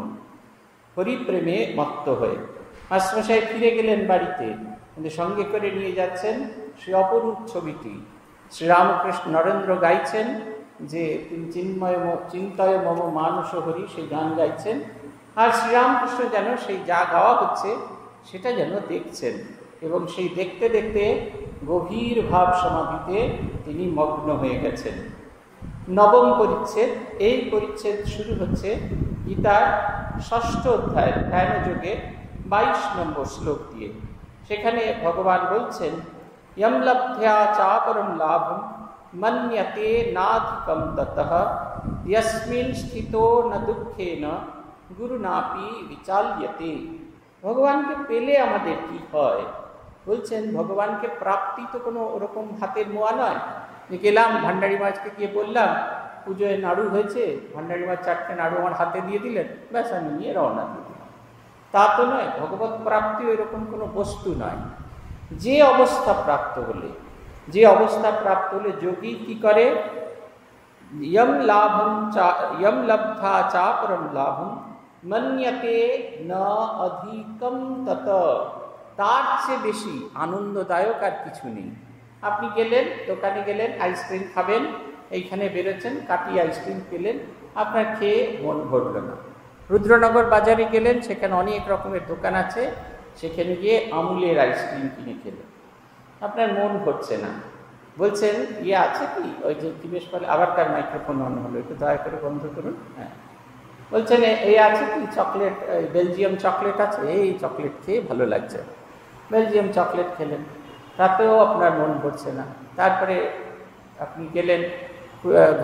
হরিপ্রেমে মত্ত হয়ে। মাস্টারমশাই ফিরে গেলেন বাড়িতে। কিন্তু সঙ্গে করে নিয়ে যাচ্ছেন সেই অপরূপ ছবিটি। শ্রীরামকৃষ্ণ নরেন্দ্র গাইছেন যে তিনি চিন্ময় চিন্তয় মম মানুষ হরি সেই গান গাইছেন। আর শ্রীরামকৃষ্ণ যেন সেই যা গাওয়া হচ্ছে সেটা যেন দেখছেন। এবং সেই দেখতে দেখতে গভীর ভাব সমাধিতে তিনি মগ্ন হয়ে গেছেন। নবম পরিচ্ছেদ, এই পরিচ্ছেদ শুরু হচ্ছে গীতার ষষ্ঠ অধ্যায় ধ্যানযোগে বাইশ নম্বর শ্লোক দিয়ে সেখানে ভগবান বলছেন ইমলব্ধ্যা চাপরম লাভম মন্যতে নাধিকম ততঃ ইয়স্মিন স্থিত ন দুঃখে ন গুরু নাপি বিচাল্যতে ভগবানকে পেলে আমাদের কি হয় বলছেন ভগবানকে প্রাপ্তি তো কোনো ওরকম হাতের মোয়া নয় যে গেলাম ভান্ডারি মাছকে গিয়ে বললাম পুজোয় নাড়ু হয়েছে, ভান্ডারি মাছ চারটে নাড়ু আমার হাতে দিয়ে দিলেন, ব্যাস আমি নিয়ে রওনা দিয়ে তা তো নয়, ভগবত প্রাপ্তি এরকম কোনো বস্তু নয়। যে অবস্থা প্রাপ্ত হলে, যে অবস্থা প্রাপ্ত হলে যোগী কি করে? ইয়ম লাভম চা, ইয়ম লব্ধা চাপরম লাভম ন অধিকম তত। তার চেয়ে বেশি আনন্দদায়ক আর কিছু নেই। আপনি গেলেন, দোকানে গেলেন আইসক্রিম খাবেন এইখানে বেরোচ্ছেন কাটি আইসক্রিম পেলেন আপনার খেয়ে মন ভরল না। রুদ্রনগর বাজারে গেলেন, সেখানে অনেক রকমের দোকান আছে। সেখানে গিয়ে আমুলের আইসক্রিম কিনে খেলেন। আপনার মন ভরছে না। বলছেন ইয়ে আছে কি? ওই যে দিবেশ পালে আবার তার মাইক্রোফোন অন হলো? একটু দয়া করে বন্ধ করুন। হ্যাঁ। বলছেন এই আছে কি? চকলেট বেলজিয়াম চকলেট আছে? এই চকলেট খেয়ে ভালো লাগছে। বেলজিয়াম চকলেট খেলেন। তাতেও আপনার মন ভরছে না। তারপরে আপনি গেলেন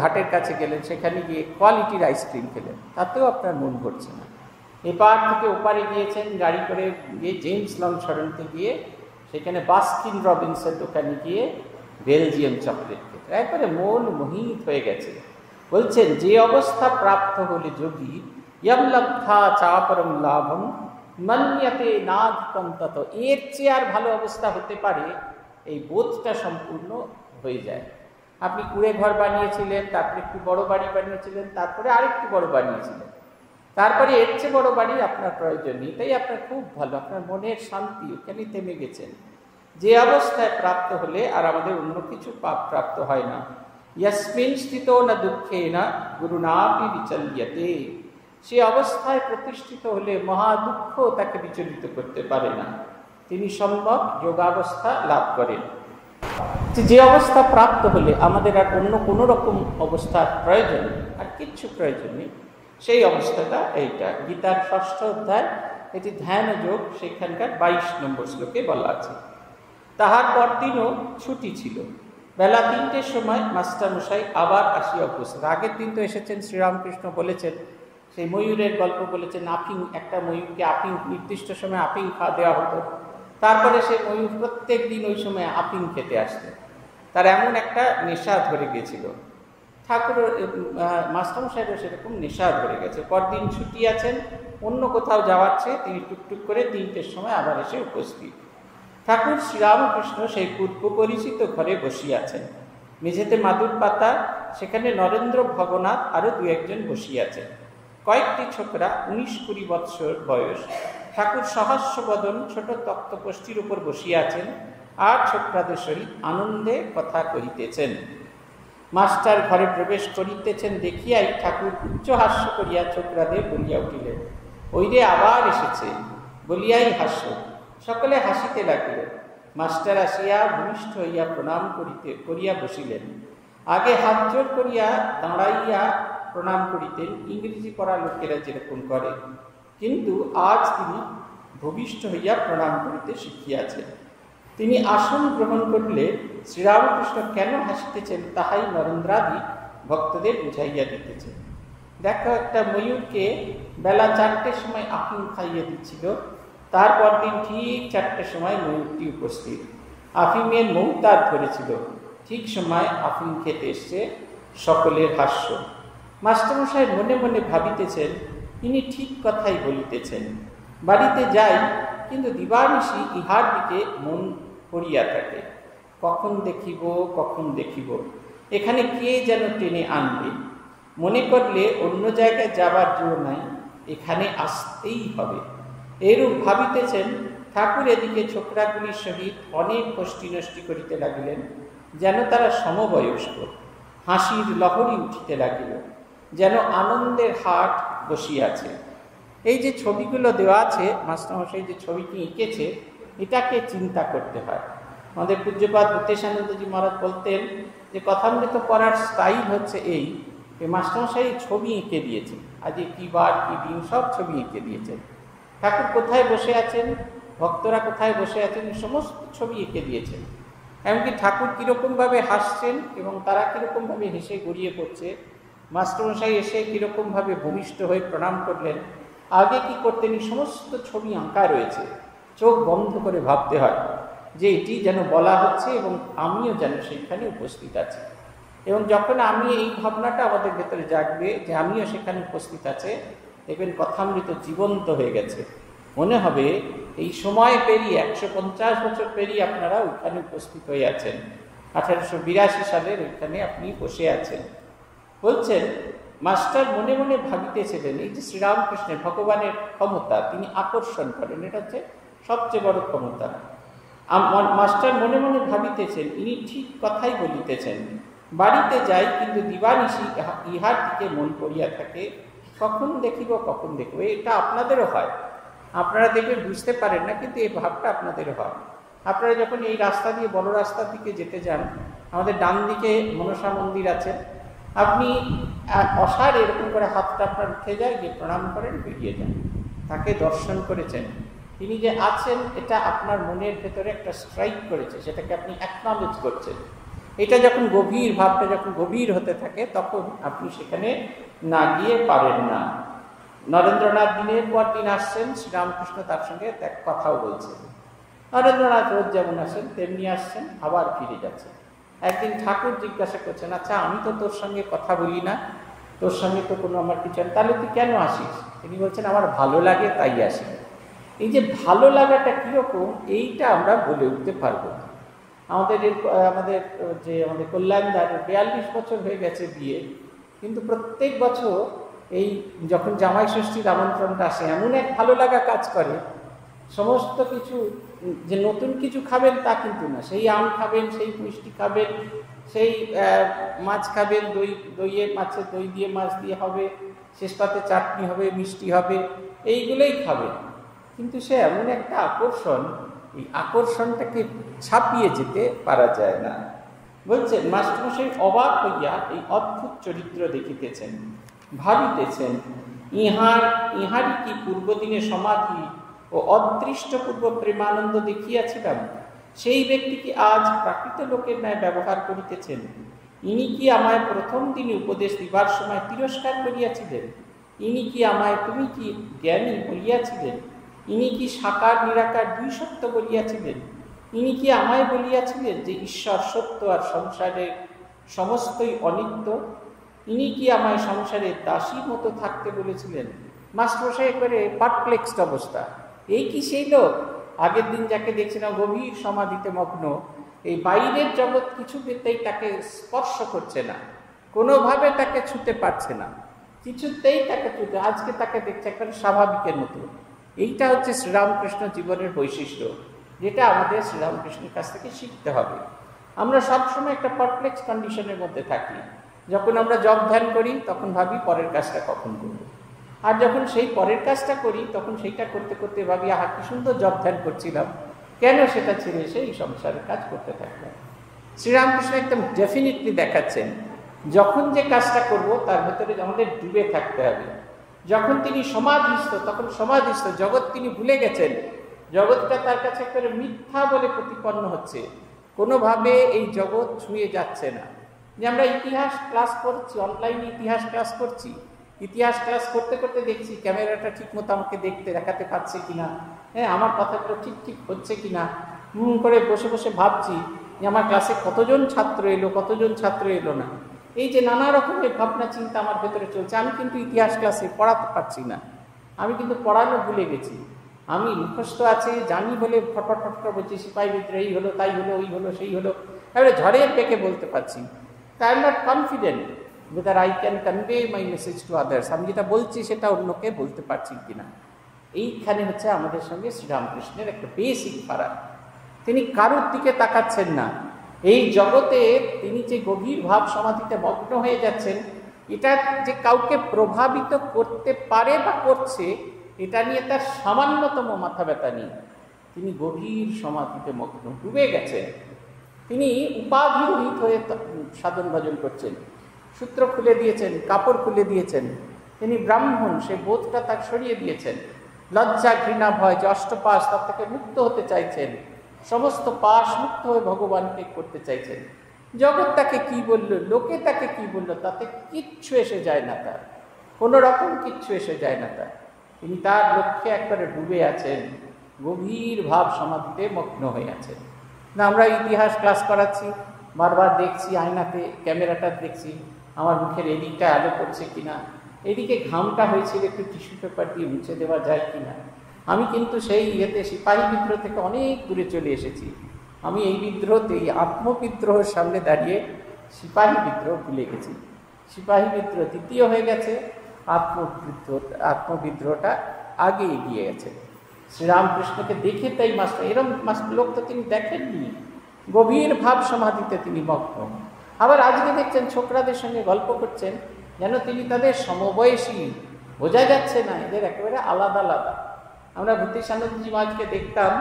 ঘাটের কাছে গেলেন, সেখানে গিয়ে কোয়ালিটির আইসক্রিম খেলেন। তাতেও আপনার মন ভরছে না। এপার থেকে ওপারে গিয়েছেন, গাড়ি করে গিয়ে জেমস লং সরণতে গিয়ে সেখানে বাস্কিন রবিন্সের দোকানে গিয়ে বেলজিয়াম চকলেট খেতে একবারে মন মোহিত হয়ে গেছে। বলছেন, যে অবস্থা প্রাপ্ত হলে যোগী ইয়ম চাপরম লাভম মন্যতে নাধিকম তত এর চেয়ে আর ভালো অবস্থা হতে পারে, এই বোধটা সম্পূর্ণ হয়ে যায়। আপনি কুড়ে ঘর বানিয়েছিলেন, তারপরে একটু বড় বাড়ি বানিয়েছিলেন, তারপরে আরেকটু বড় বানিয়েছিলেন। তারপরে এর চেয়ে বড় বাড়ি আপনার প্রয়োজন নেই তাই আপনার খুব ভালো, আপনার মনের শান্তি ওখানে থেমে গেছেন যে অবস্থায় প্রাপ্ত হলে আর আমাদের অন্য কিছু পাপ প্রাপ্ত হয় না। ইয়াসমিন স্থিত না দুঃখে না, গুরু নাপি বিচলিয়াতে। সে অবস্থায় প্রতিষ্ঠিত হলে মহা দুঃখ তাকে বিচলিত করতে পারে না। তিনি সম্ভব যোগাবস্থা লাভ করেন। যে অবস্থা প্রাপ্ত হলে আমাদের আর অন্য কোনো রকম অবস্থার প্রয়োজন আর কিচ্ছু প্রয়োজন নেই, সেই অবস্থাটা এইটা। গীতার ষষ্ঠ অধ্যায়, এটি ধ্যান যোগ, সেখানকার বাইশ নম্বর শ্লোকে বলা আছে। তাহার পরদিনও ছুটি ছিল। বেলা তিনটের সময় মাস্টারমশাই আবার আসিয়া উপস্থিত। আগের দিন তো এসেছেন শ্রীরামকৃষ্ণ বলেছেন, সেই ময়ূরের গল্প বলেছেন, আফিং, একটা ময়ূরকে আফিং, নির্দিষ্ট সময় আফিং খাওয়া দেওয়া হতো। তারপরে সে ময়ূর প্রত্যেক দিন ওই সময় আফিং খেতে আসতো তার এমন একটা নেশা ধরে গেছিল। ঠাকুর মাস্টারমশাইরও সেরকম নেশা ধরে গেছে। পরদিন ছুটি আছেন, অন্য কোথাও যাওয়ার চেয়ে তিনি টুকটুক করে তিনটের সময় আবার এসে উপস্থিত। ঠাকুর শ্রীরামকৃষ্ণ সেই পূর্ব পরিচিত ঘরে বসিয়াছেন মেঝেতে মাদুর পাতা, সেখানে নরেন্দ্র ভবনাথ আরও দু একজন বসিয়াছেন কয়েকটি ছোকরা, উনিশ কুড়ি বৎসর বয়স। ঠাকুর সহস্যবদন ছোট তক্তপোষ্ঠীর উপর বসিয়াছেন আর ছোকরাদের সহিত আনন্দে কথা করিতেছেন মাস্টার ঘরে প্রবেশ করিতেছেন দেখিয়াই ঠাকুর উচ্চ হাস্য করিয়া ছোকরাদের বলিয়া উঠিলেন ওই রে আবার এসেছে। বলিয়াই হাস্য, সকলে হাসিতে লাগিল। মাস্টার আসিয়া ভূমিষ্ঠ হইয়া প্রণাম করিতে, করিয়া বসিলেন। আগে হাত জোর করিয়া দাঁড়াইয়া প্রণাম করিতেন, ইংরেজি পড়া লোকেরা যেরকম করে। কিন্তু আজ তিনি ভূমিষ্ঠ হইয়া প্রণাম করিতে শিখিয়াছেন। তিনি আসন গ্রহণ করলে শ্রীরামকৃষ্ণ কেন হাসিতেছেন তাহাই নরেন্দ্রাদি ভক্তদের বুঝাইয়া দিতেছেন দেখো একটা ময়ূরকে বেলা চারটের সময় আফিম খাইয়ে দিচ্ছিল, তারপর দিন ঠিক চারটের সময় ময়ূরটি উপস্থিত। আফিমের মৌতার ধরেছিল ঠিক সময় আফিম খেতে এসছে সকলের হাস্য। মাস্টারমশাই মনে মনে ভাবিতেছেন তিনি ঠিক কথাই বলিতেছেন। বাড়িতে যাই, কিন্তু দিবানিশি ইহার দিকে মন পড়িয়া থাকে। কখন দেখিব কখন দেখিব। এখানে কে যেন টেনে আনবে? মনে করলে অন্য জায়গায় যাবার জো নাই, এখানে আসতেই হবে। এরূপ ভাবিতেছেন, ঠাকুর এদিকে ছোকরাগুলির সহিত অনেক কষ্টি নষ্টি করিতে লাগিলেন, যেন তারা সমবয়স্ক। হাসির লহরী উঠিতে লাগিল, যেন আনন্দের হাট বসিয়াছে। এই যে ছবিগুলো দেওয়া আছে, মাস্টারমশাই যে ছবিটি এঁকেছে এটাকে চিন্তা করতে হয়। আমাদের পূজ্যপাত ভূতেশানন্দজি মহারাজ বলতেন যে, কথামৃত করার স্টাইল হচ্ছে এই যে, মাস্টারমশাই ছবি এঁকে দিয়েছে আজকে কী বার, কী দিন, সব ছবি এঁকে দিয়েছেন। ঠাকুর কোথায় বসে আছেন? ভক্তরা কোথায় বসে আছেন? সমস্ত ছবি এঁকে দিয়েছেন। এমনকি ঠাকুর কীরকমভাবে হাসছেন এবং তারা কীরকমভাবে হেসে গড়িয়ে পড়ছে, মাস্টারমশাই এসে কীরকমভাবে ভূমিষ্ঠ হয়ে প্রণাম করলেন। আগে কি করতেন? এই সমস্ত ছবি আঁকা রয়েছে। চোখ বন্ধ করে ভাবতে হয় যে এটি যেন বলা হচ্ছে এবং আমিও যেন সেখানে উপস্থিত আছি। এবং যখন আমি এই ভাবনাটা আমাদের ভেতরে জাগবে যে আমিও সেখানে উপস্থিত আছে, দেখবেন কথামৃত জীবন্ত হয়ে গেছে। মনে হবে এই সময় পেরিয়ে, একশো পঞ্চাশ বছর পেরিয়ে আপনারা ওইখানে উপস্থিত হয়ে আছেন। আঠারোশো বিরাশি সালের ওইখানে আপনি বসে আছেন। বলছেন, মাস্টার মনে মনে ভাবিতেছিলেন, এই যে শ্রীরামকৃষ্ণের ভগবানের ক্ষমতা তিনি আকর্ষণ করেন, এটা হচ্ছে সবচেয়ে বড় ক্ষমতা। মাস্টার মনে মনে ভাবিতেছেন, ইনি ঠিক কথাই বলিতেছেন। বাড়িতে যাই, কিন্তু দিবানিশি ইহার দিকে মন করিয়া থাকে, কখন দেখিব, কখন দেখব, এটা আপনাদেরও হয়। আপনারা দেখবেন বুঝতে পারেন না, কিন্তু এই ভাবটা আপনাদেরও হয়। আপনারা যখন এই রাস্তা দিয়ে, বড় রাস্তার দিকে যেতে যান, আমাদের ডান দিকে মনসা মন্দির আছে। আপনি অসার এরকম করে হাতটা আপনার উঠে যায়, গিয়ে প্রণাম করেন, বেরিয়ে যান। তাকে দর্শন করেছেন। তিনি যে আছেন, এটা আপনার মনের ভেতরে একটা স্ট্রাইক করেছে, সেটাকে আপনি অ্যাকনলেজ করছেন। এটা যখন গভীর, ভাবটা যখন গভীর হতে থাকে, তখন আপনি সেখানে না গিয়ে পারেন না। নরেন্দ্রনাথ দিনের পর দিন আসছেন, শ্রীরামকৃষ্ণ তার সঙ্গে এক কথাও বলছেন। নরেন্দ্রনাথ রোজ যেমন আসেন, তেমনি আসছেন, আবার ফিরে যাচ্ছেন। একদিন ঠাকুর জিজ্ঞাসা করছেন আচ্ছা আমি তো তোর সঙ্গে কথা বলি না, তোর সঙ্গে তো কোনো আমার কিছু তাহলে তুই কেন আসিস? তিনি বলছেন, আমার ভালো লাগে, তাই আসি। এই যে ভালো লাগাটা কীরকম, এইটা আমরা বলে উঠতে পারব না। আমাদের আমাদের, যে আমাদের কল্যাণদার বিয়াল্লিশ বছর হয়ে গেছে বিয়ে, কিন্তু প্রত্যেক বছর এই যখন জামাই ষষ্ঠীর আমন্ত্রণটা আসে, এমন এক ভালো লাগা কাজ করে, সমস্ত কিছু, যে নতুন কিছু খাবেন তা কিন্তু না। সেই আম খাবেন, সেই মিষ্টি খাবেন, সেই মাছ খাবেন, দই, দইয়ে মাছের দই দিয়ে মাছ দিয়ে হবে শেষ পাতে চাটনি হবে, মিষ্টি হবে, এইগুলোই খাবেন। কিন্তু সে এমন একটা আকর্ষণ, এই আকর্ষণটাকে ছাপিয়ে যেতে পারা যায় না। বলছেন মাস্টারমশাই অবাক হইয়া এই অদ্ভুত চরিত্র দেখিতেছেন, ভাবিতেছেন, ইহার, ইহারই কি পূর্বদিনে সমাধি ও অদৃষ্টপূর্ব প্রেমানন্দ দেখিয়াছিলাম? সেই ব্যক্তি কি আজ প্রাকৃত লোকের ন্যায় ব্যবহার করিতেছেন? ইনি কি আমায় প্রথম দিনে উপদেশ দিবার সময় তিরস্কার করিয়াছিলেন? ইনি কি আমায় তুমি কি জ্ঞানী বলিয়াছিলেন ইনি কি সাকার, নিরাকার দুই সত্য বলিয়াছিলেন? ইনি কি আমায় বলিয়াছিলেন যে ঈশ্বর সত্য আর সংসারের সমস্তই অনিত্য? ইনি কি আমায় সংসারের দাসী মতো থাকতে বলেছিলেন? মাস্টারমশাই একবারে পারপ্লেক্সড অবস্থা। এই কি সেই লোক? আগের দিন যাকে দেখছিলাম গভীর সমাধিতে মগ্ন, এই বাইরের জগৎ কিছু কিছুতেই তাকে স্পর্শ করছে না। কোনোভাবে তাকে ছুতে পারছে না। কিছুতেই তাকে ছুতে, আজকে তাকে দেখছে একটা স্বাভাবিকের মতো। এইটা হচ্ছে শ্রীরামকৃষ্ণ জীবনের বৈশিষ্ট্য, যেটা আমাদের শ্রীরামকৃষ্ণের কাছ থেকে শিখতে হবে। আমরা সবসময় একটা পারপ্লেক্স কন্ডিশনের মধ্যে থাকি। যখন আমরা জব ধ্যান করি, তখন ভাবি পরের কাজটা কখন করব। আর যখন সেই পরের কাজটা করি, তখন সেইটা করতে করতে ভাবি, আহা, কি সুন্দর জব ধ্যান করছিলাম। কেন সেটা ছেড়ে এসে এই সংসারের কাজ করতে থাকলাম? শ্রীরামকৃষ্ণ একদম ডেফিনেটলি দেখাচ্ছেন, যখন যে কাজটা করব, তার ভেতরে আমাদের ডুবে থাকতে হবে। যখন তিনি সমাধিস্থ, তখন সমাধিস্থ, জগৎ তিনি ভুলে গেছেন। জগৎটা তার কাছে করে মিথ্যা বলে প্রতিপন্ন হচ্ছে। কোনোভাবে এই জগৎ ছুঁয়ে যাচ্ছে না। যে আমরা ইতিহাস ক্লাস করছি, অনলাইনে ইতিহাস ক্লাস করছি। ইতিহাস ক্লাস করতে করতে দেখছি, ক্যামেরাটা ঠিক মতো আমাকে দেখতে, দেখাতে পারছে কিনা। হ্যাঁ আমার কথাগুলো ঠিক ঠিক হচ্ছে কিনা। হুম করে বসে বসে ভাবছি যে আমার ক্লাসে কতজন ছাত্র এলো, কতজন ছাত্র এলো না। এই যে নানা রকমের ভাবনা, চিন্তা আমার ভেতরে চলছে। আমি কিন্তু ইতিহাস ক্লাসে পড়াতে পারছি না। আমি কিন্তু পড়ানো ভুলে গেছি। আমি মুখস্থ আছে, জানি বলে ফটফট ফটফট বলছি, সিপাহী এই হলো, তাই হলো, ওই হলো, সেই হলো। তাহলে ঝড়ের পেকে বলতে পারছি তাই am not confident whether I can convey my message to others আমি যেটা বলছি, সেটা অন্যকে বলতে পারছি কিনা। এইখানে হচ্ছে আমাদের সঙ্গে শ্রীরামকৃষ্ণের একটা বেসিক ফারাক। তিনি কারোর দিকে তাকাচ্ছেন না। এই জগতে তিনি যে গভীর ভাব সমাধিতে মগ্ন হয়ে যাচ্ছেন, এটা যে কাউকে প্রভাবিত করতে পারে বা করছে, এটা নিয়ে তার সামান্যতম মাথা ব্যথা নেই। তিনি গভীর সমাধিতে মগ্ন, ডুবে গেছেন। তিনি উপাধিরহিত হয়ে সাধন ভজন করছেন। সূত্র খুলে দিয়েছেন, কাপড় খুলে দিয়েছেন। তিনি ব্রাহ্মণ, সে বোধটা তার সরিয়ে দিয়েছেন। লজ্জা, ঘৃণা, ভয়, যে অষ্টপাশ, তার থেকে মুক্ত হতে চাইছেন। সমস্ত পাশ মুক্ত হয়ে ভগবানকে করতে চাইছেন। জগৎ তাকে কি বলল, লোকে তাকে কি বলল, তাতে কিচ্ছু এসে যায় না তার। কোনো রকম কিচ্ছু এসে যায় না তার। তিনি তার লক্ষ্যে একবারে ডুবে আছেন, গভীর ভাব সমাধিতে মগ্ন হয়ে আছেন। না, আমরা ইতিহাস ক্লাস করাচ্ছি, বারবার দেখছি, আয়নাতে ক্যামেরাটা দেখছি, আমার মুখের এদিকটা আলো করছে কিনা, এদিকে ঘামটা হয়েছিল একটু টিস্যু পেপার দিয়ে মুছে দেওয়া যায় কিনা। আমি কিন্তু সেই ইয়েতে, সিপাহী বিদ্রোহ থেকে অনেক দূরে চলে এসেছি। আমি এই বিদ্রোহতে, এই আত্মবিদ্রোহের সামনে দাঁড়িয়ে সিপাহী বিদ্রোহ ভুলে গেছি। সিপাহী বিদ্রোহ দ্বিতীয় হয়ে গেছে, আত্মবিদ্রোহ, আত্মবিদ্রোহটা আগে এগিয়ে গেছে। শ্রীরামকৃষ্ণকে দেখে তাই মাস্টার, এরম লোক তো তিনি দেখেননি। গভীর ভাব সমাধিতে তিনি মগ্ন। আবার আজকে দেখছেন ছোকরাদের সঙ্গে গল্প করছেন, যেন তিনি তাদের সমবয়সী। বোঝা যাচ্ছে না, এদের একেবারে আলাদা আলাদা। আমরা ভূতিসানন্দজি মহাজকে দেখতাম,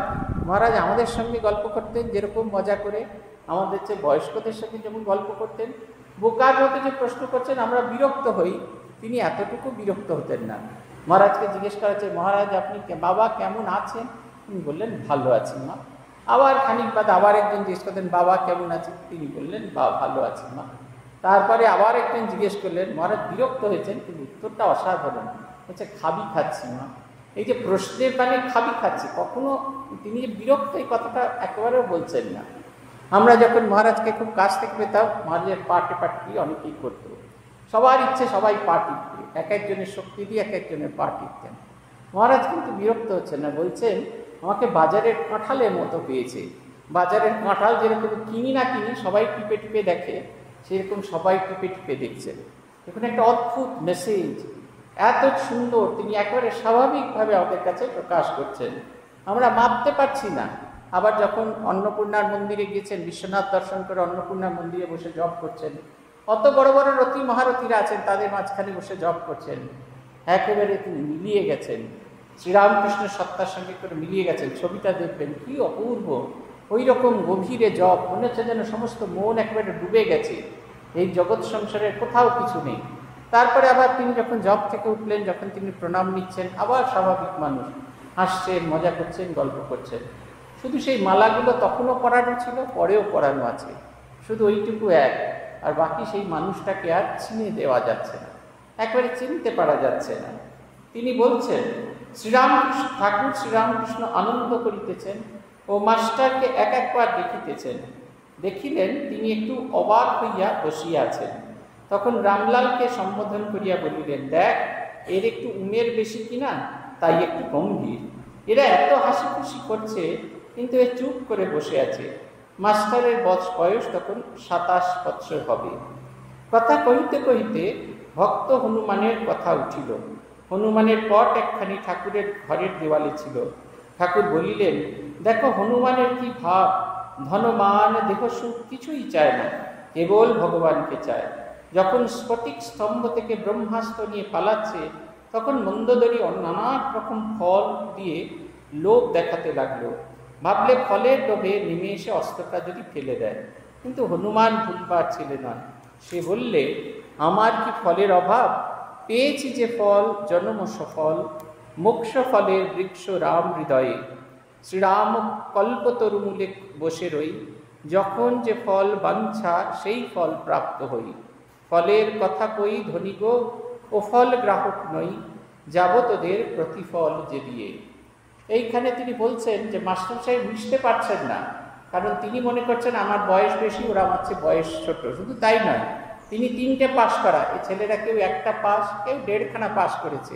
মহারাজ আমাদের সঙ্গে গল্প করতেন, যেরকম মজা করে আমাদের চেয়ে বয়স্কদের সঙ্গে যেমন গল্প করতেন বোকার মতো যে প্রশ্ন করছেন, আমরা বিরক্ত হই, তিনি এতটুকু বিরক্ত হতেন না। মহারাজকে জিজ্ঞেস করা হচ্ছে, মহারাজ, আপনি বাবা কেমন আছেন? তিনি বললেন, ভালো আছেন মা। আবার খানিক বাদ আবার একজন জিজ্ঞেস করতেন, বাবা কেমন আছে তিনি বললেন, বা, ভালো আছেন মা। তারপরে আবার একজন জিজ্ঞেস করলেন, মহারাজ বিরক্ত হয়েছেন, কিন্তু উত্তরটা অসাধারণ। হচ্ছে খাবি খাচ্ছি মা। এই যে প্রশ্নের মানে খাবি খাচ্ছি, কখনো তিনি যে বিরক্ত এই কথাটা একেবারেও বলছেন না। আমরা যখন মহারাজকে খুব কাছ থেকে পেতাম, মহারাজের পাটে পাটি অনেকেই করতো। সবার ইচ্ছে সবাই পা টিপতে এক একজনের শক্তি দিয়ে এক একজনের পা টিপতেন মহারাজ কিন্তু বিরক্ত হচ্ছেন না, বলছেন, আমাকে বাজারের কাঁঠালের মতো পেয়েছে। বাজারের কাঁঠাল যেরকম কিনি না কিনি সবাই টিপে টিপে দেখে, সেরকম সবাই টিপে টিপে দেখছেন এখানে একটা অদ্ভুত মেসেজ এত সুন্দর, তিনি একেবারে স্বাভাবিকভাবে আমাদের কাছে প্রকাশ করছেন। আমরা মাপতে পারছি না। আবার যখন অন্নপূর্ণার মন্দিরে গিয়েছেন, বিশ্বনাথ দর্শন করে অন্নপূর্ণার মন্দিরে বসে জব করছেন অত বড় বড় রতি মহারথীরা আছেন, তাদের মাঝখানে বসে জব করছেন। একেবারে তিনি মিলিয়ে গেছেন। শ্রীরামকৃষ্ণ সত্তার সঙ্গে করে মিলিয়ে গেছেন। ছবিটা দেখবেন, কি অপূর্ব। ওই রকম গভীরে জব মনে হচ্ছে যেন সমস্ত মন একেবারে ডুবে গেছে। এই জগৎ সংসারের কোথাও কিছু নেই। তারপরে আবার তিনি যখন জব থেকে উঠলেন, যখন তিনি প্রণাম নিচ্ছেন, আবার স্বাভাবিক মানুষ। হাসছেন, মজা করছেন, গল্প করছেন। শুধু সেই মালাগুলো তখনও পড়ানো ছিল, পরেও পড়ানো আছে। শুধু ওইটুকু এক, আর বাকি সেই মানুষটাকে আর চিনে দেওয়া যাচ্ছে না। একবারে চিনতে পারা যাচ্ছে না। তিনি বলছেন, শ্রীরামকৃষ্ণ, ঠাকুর শ্রীরামকৃষ্ণ আনন্দ করিতেছেন ও মাস্টারকে এক একবার দেখিতেছেন। দেখিলেন তিনি একটু অবাক হইয়া বসিয়া আছেন। তখন রামলালকে সম্বোধন করিয়া বলিলেন, দেখ, এর একটু উমের বেশি কিনা, তাই একটু গম্ভীর। এরা এত হাসি খুশি করছে, কিন্তু এ চুপ করে বসে আছে। মাস্টারের বয়স তখন সাতাশ বৎসর হবে। কথা কহিতে কহিতে ভক্ত হনুমানের কথা উঠিল। হনুমানের পট একখানি ঠাকুরের ঘরের দেওয়ালে ছিল। ঠাকুর বলিলেন, দেখো হনুমানের কি ভাব ধনমান দেহ সুখ কিছুই চায় না, কেবল ভগবানকে চায়। যখন স্ফটিক স্তম্ভ থেকে ব্রহ্মাস্ত্র নিয়ে পালাচ্ছে, তখন মন্দদরি নানা রকম ফল দিয়ে লোভ দেখাতে লাগল। ভাবলে ফলের লোভে নেমে এসে অস্ত্রটা যদি ফেলে দেয়। কিন্তু হনুমান ভুলবার ছেলে নয়। সে বললে, আমার কি ফলের অভাব? পেয়েছি যে ফল, জন্ম সফল। মোক্ষ ফলের বৃক্ষ রাম হৃদয়ে। শ্রীরাম কল্পতরুমূলে বসে রই। যখন যে ফল বাঞ্ছা, সেই ফল প্রাপ্ত হই। ফলের কথা কই ধনী গো? ও ফল গ্রাহক নই যাব তোদের প্রতিফল যে দিয়ে এইখানে তিনি বলছেন যে, মাস্টার সাহেব, মিশতে পারছেন না। কারণ তিনি মনে করছেন, আমার বয়স বেশি, ওরা আমার চেয়ে বয়স ছোট। শুধু তাই নয়, তিনি তিনটে পাশ করা এই ছেলেরা কেউ একটা পাস কেউ দেড়খানা পাস করেছে।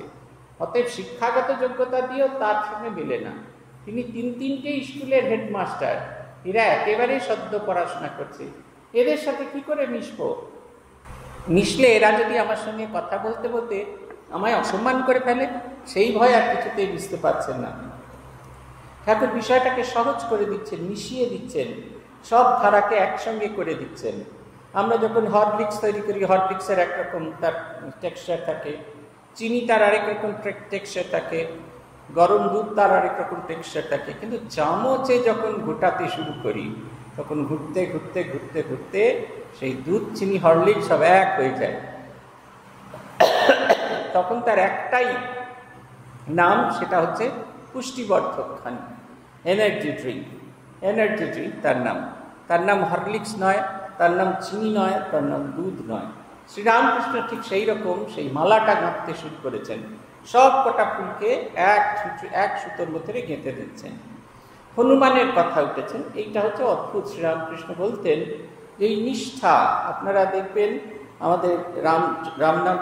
অতএব শিক্ষাগত যোগ্যতা দিয়েও তার সঙ্গে মেলে না। তিনি তিন তিনটে স্কুলের হেডমাস্টার। এরা একেবারেই সদ্য পড়াশোনা করছে। এদের সাথে কি করে মিশবো? মিশলে এরা যদি আমার সঙ্গে কথা বলতে বলতে আমায় অসম্মান করে ফেলে, সেই ভয় আর কিছুতেই বুঝতে পারছেন না ঠাকুর বিষয়টাকে সহজ করে দিচ্ছেন, মিশিয়ে দিচ্ছেন, সব ধারাকে একসঙ্গে করে দিচ্ছেন। আমরা যখন হরলিক্স তৈরি করি, হরলিক্সের একরকম তার টেক্সচার থাকে, চিনি তার আরেক রকম টেক্সচার থাকে, গরম দুধ তার আরেক রকম টেক্সচার থাকে। কিন্তু চামচে যখন গোটাতে শুরু করি, তখন ঘুরতে ঘুরতে ঘুরতে ঘুরতে সেই দুধ, চিনি, হরলিক্স সব এক হয়ে যায়। তখন তার একটাই নাম, সেটা হচ্ছে পুষ্টিবর্ধক খান। এনার্জি ড্রিঙ্ক এনার্জি ড্রিঙ্ক তার নাম। তার নাম হরলিক্স নয়, তার নাম চিনি নয়, তার নাম দুধ নয়। শ্রীরামকৃষ্ণ ঠিক সেই রকম, সেই মালাটা গাঁথতে শুরু করেছেন। সব কটা ফুলকে এক এক সুতোর মধ্যে গেঁথে দিচ্ছেন। হনুমানের কথা উঠেছেন। এইটা হচ্ছে অদ্ভুত, শ্রীরামকৃষ্ণ বলতেন এই নিষ্ঠা, আপনারা দেখবেন আমাদের রাম রামনাম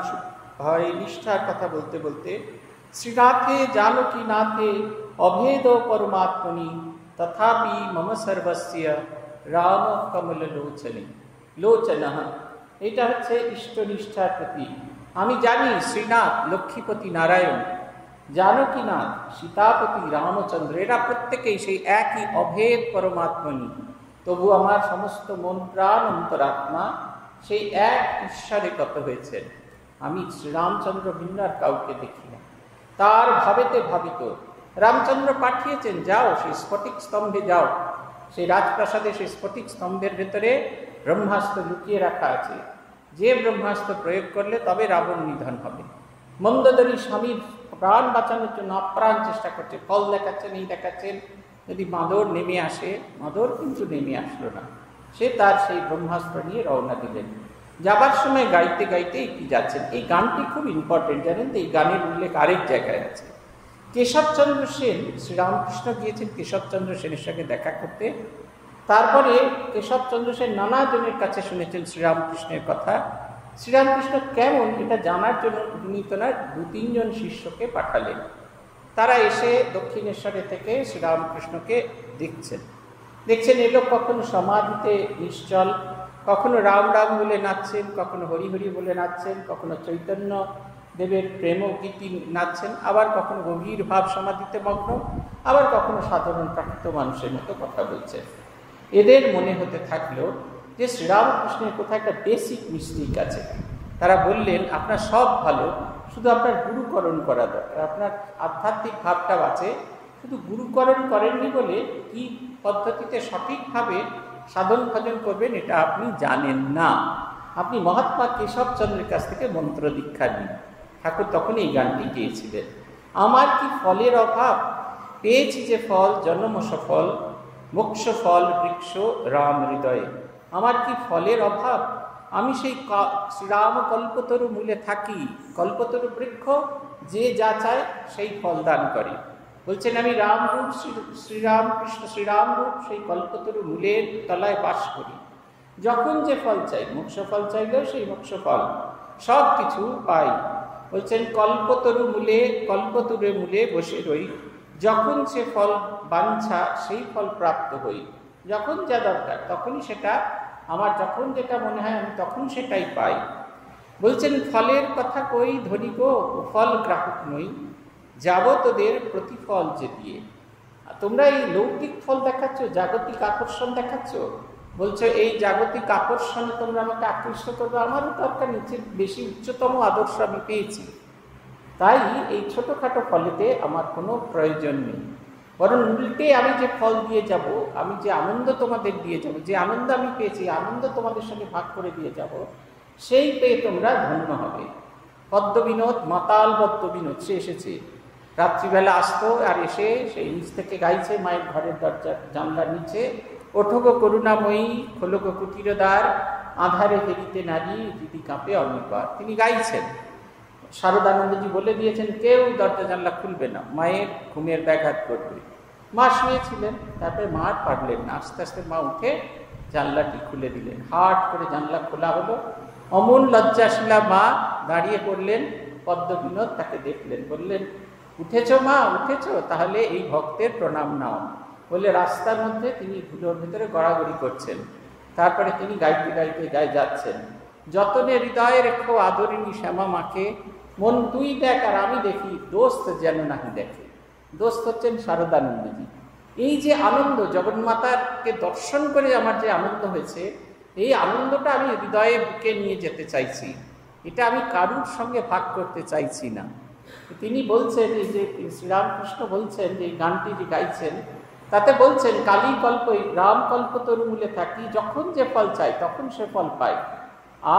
হয় নিষ্ঠার কথা বলতে বলতে, শ্রীনাথে জানকী নাথে অভেদ পরমাত্মনি, তথাপি মম সর্বস্য রাম কমল লোচনী, লোচন। এটা হচ্ছে ইষ্টনিষ্ঠার প্রতি আমি জানি শ্রীনাথ লক্ষ্মীপতি নারায়ণ জানকীনাথ সীতাপতি রামচন্দ্র, এরা প্রত্যেকেই সেই একই অভেদ পরমাত্মনি। তবু আমার সমস্ত মন, প্রাণ অন্তরাত্মা সেই এক ঈশ্বরে কত হয়েছেন আমি শ্রীরামচন্দ্র ভিন্ন আর কাউকে দেখি না। তার ভাবেতে ভাবিত, রামচন্দ্র পাঠিয়েছেন, যাও, সেই স্ফটিক স্তম্ভে যাও। সেই রাজপ্রাসাদে সেই স্ফটিক স্তম্ভের ভেতরে ব্রহ্মাস্ত্র লুকিয়ে রাখা আছে। যে ব্রহ্মাস্ত্র প্রয়োগ করলে তবে রাবণ নিধন হবে। মন্দদরী স্বামীর প্রাণ বাঁচানোর জন্য আপ্রাণ চেষ্টা করছে। ফল দেখাচ্ছেন, এই দেখাচ্ছেন। যদি মাদর নেমে আসে, মাদর কিন্তু নেমে আসলো না। সে তার সেই ব্রহ্মাস্ত্র নিয়ে রওনা দিলেন। যাবার সময় গাইতে গাইতে একটি যাচ্ছেন। এই গানটি খুব ইম্পর্টেন্ট জানেন তো? এই গানের উল্লেখ আরেক জায়গায় আছে। কেশবচন্দ্র সেন, শ্রীরামকৃষ্ণ গিয়েছেন কেশবচন্দ্র সেনের সঙ্গে দেখা করতে। তারপরে কেশবচন্দ্র সেন নানা জনের কাছে শুনেছেন শ্রীরামকৃষ্ণের কথা। শ্রীরামকৃষ্ণ কেমন? এটা জানার জন্য তিনি তোনার দু তিনজন শিষ্যকে পাঠালেন। তারা এসে দক্ষিণেশ্বরে থেকে শ্রীরামকৃষ্ণকে দেখছেন। দেখছেন এলো কখনো সমাধিতে নিশ্চল, কখনো রাম রাম বলে নাচছেন, কখনো হরি হরি বলে নাচছেন, কখনো চৈতন্য দেবের প্রেম গীতি নাচছেন, আবার কখনো গভীর ভাব সমাধিতে মগ্ন, আবার কখনো সাধারণ প্রাকৃত মানুষের মতো কথা বলছেন। এদের মনে হতে থাকল যে শ্রীরামকৃষ্ণের কোথাও একটা বেসিক মিস্টেক আছে। তারা বললেন, আপনার সব ভালো শুধু আপনার গুরুকরণ করা দরকার। আপনার আধ্যাত্মিক ভাবটা আছে। শুধু গুরুকরণ করেননি বলে কি পদ্ধতিতে সঠিকভাবে সাধন ভজন করবেন এটা আপনি জানেন না। আপনি মহাত্মা কেশবচন্দ্রের কাছ থেকে মন্ত্র দীক্ষা নিন। ঠাকুর তখন এই গানটি গিয়েছিলেন। আমার কি ফলের অভাব? পেয়েছি যে ফল জন্ম সফল মোক্ষ ফল, বৃক্ষ, রাম হৃদয়ে। আমার কি ফলের অভাব? আমি সেই শ্রীরাম কল্পতরু মূলে থাকি। কল্পতরু বৃক্ষ যে যা চায় সেই ফল দান করে। বলছেন আমি রামরূপ শ্রীরাম রূপ সেই কল্পতরু মূলের তলায় বাস করি। যখন যে ফল চাই মোক্ষ ফল চাইলেও সেই মোক্ষ ফল সব কিছু পাই। বলছেন কল্পতরু মূলে কল্পতরু মূলে বসে রই। যখন সে ফল বাঞ্ছা, সেই ফল প্রাপ্ত হই। যখন যা দরকার, তখনই সেটা আমার যখন যেটা মনে হয়, আমি তখন সেটাই পাই। বলছেন, ফলের কথা কই ধরি গো? ফল গ্রাহক নই। যাব তোদের প্রতিফল যে দিয়ে তোমরা এই লৌকিক ফল দেখাচ্ছ, জাগতিক আকর্ষণ দেখাচ্ছ? বলছো, এই জাগতিক আকর্ষণে তোমরা আমাকে আকৃষ্ট করবে। আমারও দরকার নিচে বেশি উচ্চতম আদর্শ আমি পেয়েছি। তাই এই ছোটোখাটো ফলেতে আমার কোনো প্রয়োজন নেই। বরং উল্টে আমি যে ফল দিয়ে যাব, আমি যে আনন্দ তোমাদের দিয়ে যাব, যে আনন্দ আমি পেয়েছি আনন্দ তোমাদের সঙ্গে ভাগ করে দিয়ে যাব, সেই পেয়ে তোমরা ধন্য হবে। পদ্মবিনোদ, মাতাল পদ্মবিনোদ, সে এসেছে। রাত্রিবেলা আসতো আর এসে সেই নিচ থেকে গাইছে, মায়ের ঘরের দরজার জানলার নিচে, ওঠো গো করুণাময়ী, খোলো গো কুটিরদ্বার আধারে হেরিতে নারী দিদি কাঁপে অনির্বার তিনি গাইছেন। শারদানন্দজি বলে দিয়েছেন, কেউ দরজা জানলা খুলবে না, মায়ের ঘুমের ব্যাঘাত করবে মা শুয়েছিলেন, তারপরে মা আর পারলেন না। আস্তে আস্তে মা উঠে জানলাটি খুলে দিলেন। হাট করে জানলা খোলা হলো। অমন লজ্জাশীলা মা দাঁড়িয়ে পড়লেন পদ্মবিনোদ তাকে দেখলেন, বললেন, উঠেছ মা, উঠেছ, তাহলে এই ভক্তের প্রণাম নাও। বলে রাস্তার মধ্যে তিনি ধুলোর ভিতরে গড়াগড়ি করছেন। তারপরে তিনি গাইতে গাইতে গায়ে যাচ্ছেন। যতনে হৃদয়ে রেখো আদরিণী শ্যামা মাকে, মন তুই দেখ আর আমি দেখি, দোস্ত যেন নাহি দেখে। দোস্ত হচ্ছেন শারদানন্দজি। এই যে আনন্দ, জগন্মাতাকে দর্শন করে আমার যে আনন্দ হয়েছে, এই আনন্দটা আমি হৃদয়ে বুকে নিয়ে যেতে চাইছি। এটা আমি কারুর সঙ্গে ভাগ করতে চাইছি না। তিনি বলছেন, এই যে শ্রীরামকৃষ্ণ বলছেন, যে এই গানটি যে গাইছেন, তাতে বলছেন, কালী কল্প রাম কল্প তরুমূলে থাকি, যখন যে ফল চাই, তখন সে ফল পায়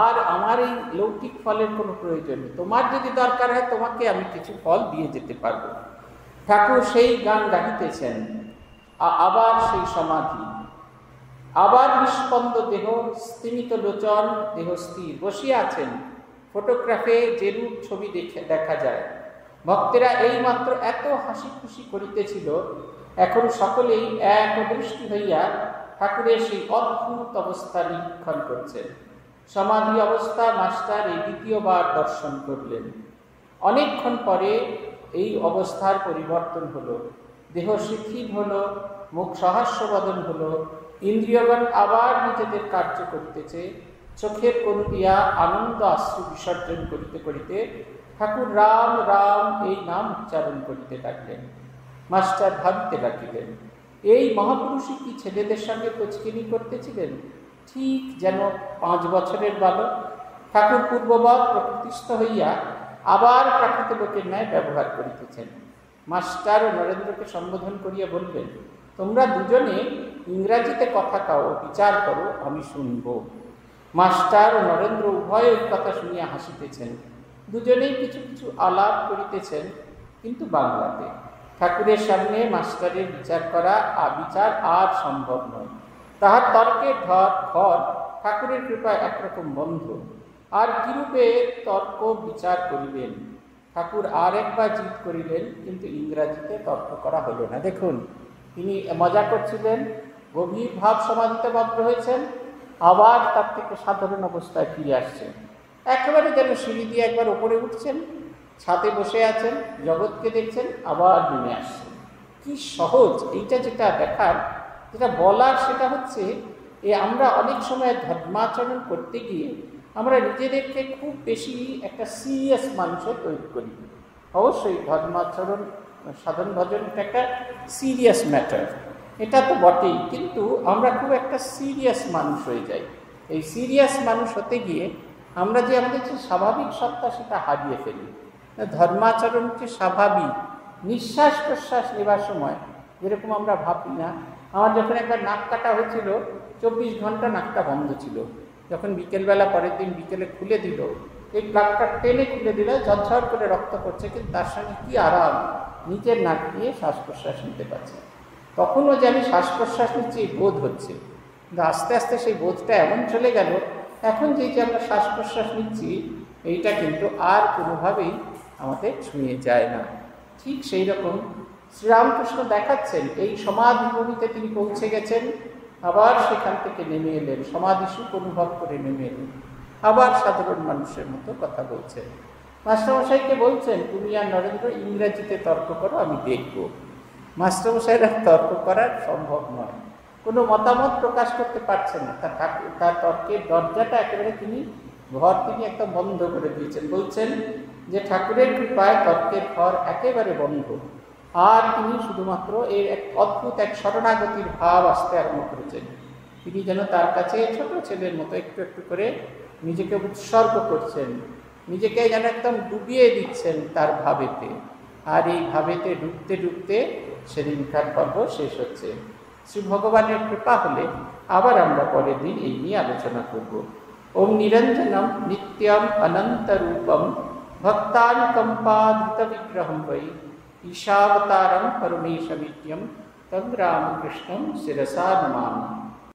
আর আমার এই লৌকিক ফলের কোনো প্রয়োজন নেই। তোমার যদি দরকার হয়, তোমাকে আমি কিছু ফল দিয়ে যেতে পারব। ঠাকুর সেই গান গাহিতেছেন আবার সেই সমাধি। আবার নিষ্পন্দ দেহ স্থিমিত লোচন, দেহ স্থির। বসিয়ে আছেন, ফটোগ্রাফে যেরূপ ছবি দেখে, দেখা যায়। ভক্তেরা এই মাত্র এত হাসি খুশি করিতেছিল, এখন সকলেই এক দৃষ্টি হইয়া ঠাকুরের সেই অদ্ভুত অবস্থা নিরীক্ষণ করছেন। সমাধি অবস্থা মাস্টার এই দ্বিতীয়বার দর্শন করলেন। অনেকক্ষণ পরে এই অবস্থার পরিবর্তন হলো। দেহ শিথিল হলো, মুখ সহাস্যবদন হলো, ইন্দ্রিয়গণ আবার নিজেদের কার্য করতেছে, চোখের দিয়া আনন্দ, আশ্রু বিসর্জন করিতে করিতে ঠাকুর রাম রাম এই নাম উচ্চারণ করিতে লাগলেন। মাস্টার ভাবিতে লাগিলেন, এই মহাপুরুষই কি ছেলেদের সঙ্গে কোচকিনি করতেছিলেন? ঠিক যেন পাঁচ বছরের বালক। ঠাকুর পূর্ববৎ প্রকৃতিস্থ হইয়া আবার প্রাকৃত লোকের ন্যায় ব্যবহার করিতেছেন। মাস্টার ও নরেন্দ্রকে সম্বোধন করিয়া বলবেন তোমরা দুজনে ইংরাজিতে কথা কাও, বিচার করো, আমি শুনব। মাস্টার ও নরেন্দ্র উভয় ওই কথা শুনিয়া হাসিতেছেন। দুজনেই কিছু কিছু আলাপ করিতেছেন, কিন্তু বাংলাতে। ঠাকুরের সামনে মাস্টারের বিচার করা বিচার আর সম্ভব নয়। তাহার তর্কের ধর, ঘর ঠাকুরের কৃপায় একরকম বন্ধ। আর কিরূপে তর্ক বিচার করিবেন? ঠাকুর আর একবার জিত করিলেন, কিন্তু ইংরাজিতে তর্ক করা হলো না। দেখুন, তিনি মজা করছিলেন, গভীর ভাব সমাধিতে বদ্ধ হয়েছেন, আবার তার থেকে সাধারণ অবস্থায় ফিরে আসছেন। একেবারে যেন সিঁড়ি দিয়ে একবার ওপরে উঠছেন, ছাদে বসে আছেন, জগৎকে দেখছেন, আবার নেমে আসছেন। কি সহজ! এইটা যেটা দেখার, যেটা বলার সেটা হচ্ছে, এ আমরা অনেক সময় ধর্মাচরণ করতে গিয়ে আমরা নিজেদেরকে খুব বেশি একটা সিরিয়াস মানুষও তৈরি করি। অবশ্যই ধর্মাচরণ সাধন ভজন, এটা একটা সিরিয়াস ম্যাটার এটা তো বটেই, কিন্তু আমরা খুব একটা সিরিয়াস মানুষ হয়ে যাই। এই সিরিয়াস মানুষ হতে গিয়ে আমরা যে আমাদের যে স্বাভাবিক সত্তা, সেটা হারিয়ে ফেলি। ধর্মাচরণ হচ্ছে স্বাভাবিক, নিঃশ্বাস প্রশ্বাস নেবার সময়, যেরকম আমরা ভাবি না। আমার যখন একবার নাক কাটা হয়েছিল, চব্বিশ ঘণ্টা নাকটা বন্ধ ছিল। যখন বিকেলবেলা পরের দিন বিকেলে খুলে দিল, এই প্লাগটা টেনে খুলে দিল ঝরঝর করে রক্ত পড়ছে, কিন্তু তার সঙ্গে কী আরাম? নিজের নাক দিয়ে শ্বাস প্রশ্বাস নিতে পারছে তখনও যে আমি শ্বাস প্রশ্বাস নিচ্ছি, এই বোধ হচ্ছে। কিন্তু আস্তে আস্তে সেই বোধটা এমন চলে গেল, এখন যে যে আমরা শ্বাস প্রশ্বাস নিচ্ছি, এইটা কিন্তু আর কোনোভাবেই আমাদের ছুঁয়ে যায় না। ঠিক সেই রকম শ্রীরামকৃষ্ণ দেখাচ্ছেন, এই সমাধিভূমিতে তিনি পৌঁছে গেছেন। আবার সেখান থেকে নেমে এলেন সমাধি সুখ অনুভব করে নেমে এলেন। আবার সাধারণ মানুষের মতো কথা বলছেন। মাস্টারমশাইকে বলছেন, তুমি আর নরেন্দ্র ইংরেজিতে তর্ক করো, আমি দেখব। মাস্টারমশাইরা তর্ক করার সম্ভব নয়। কোনো মতামত প্রকাশ করতে পারছে না। তার তার তর্কের দরজাটা একেবারে তিনি, ঘর তিনি একদম বন্ধ করে দিয়েছেন। বলছেন যে, ঠাকুরের কৃপায় তর্কের ঘর একেবারে বন্ধ। আর তিনি শুধুমাত্র এর এক অদ্ভুত এক শরণাগতির ভাব আসতে আরম্ভ করেছেন। তিনি যেন তার কাছে ছোট ছেলের মতো একটু একটু করে নিজেকে উৎসর্গ করছেন, নিজেকে যেন একদম ডুবিয়ে দিচ্ছেন তার ভাবেতে। আর এই ভাবেতে ডুবতে ডুবতে সেদিনকার পর্ব শেষ হচ্ছে। শ্রী ভগবানের কৃপা হলে আবার আমরা পরের দিন এই নিয়ে আলোচনা করব। ওম নিরঞ্জনম নিত্যম অনন্তরূপম ভক্তানুকম্পাধৃত বিগ্রহম বৈ। ईशावतारम परमेशमित्यम तद रामकृष्णम सिरसा नमामि।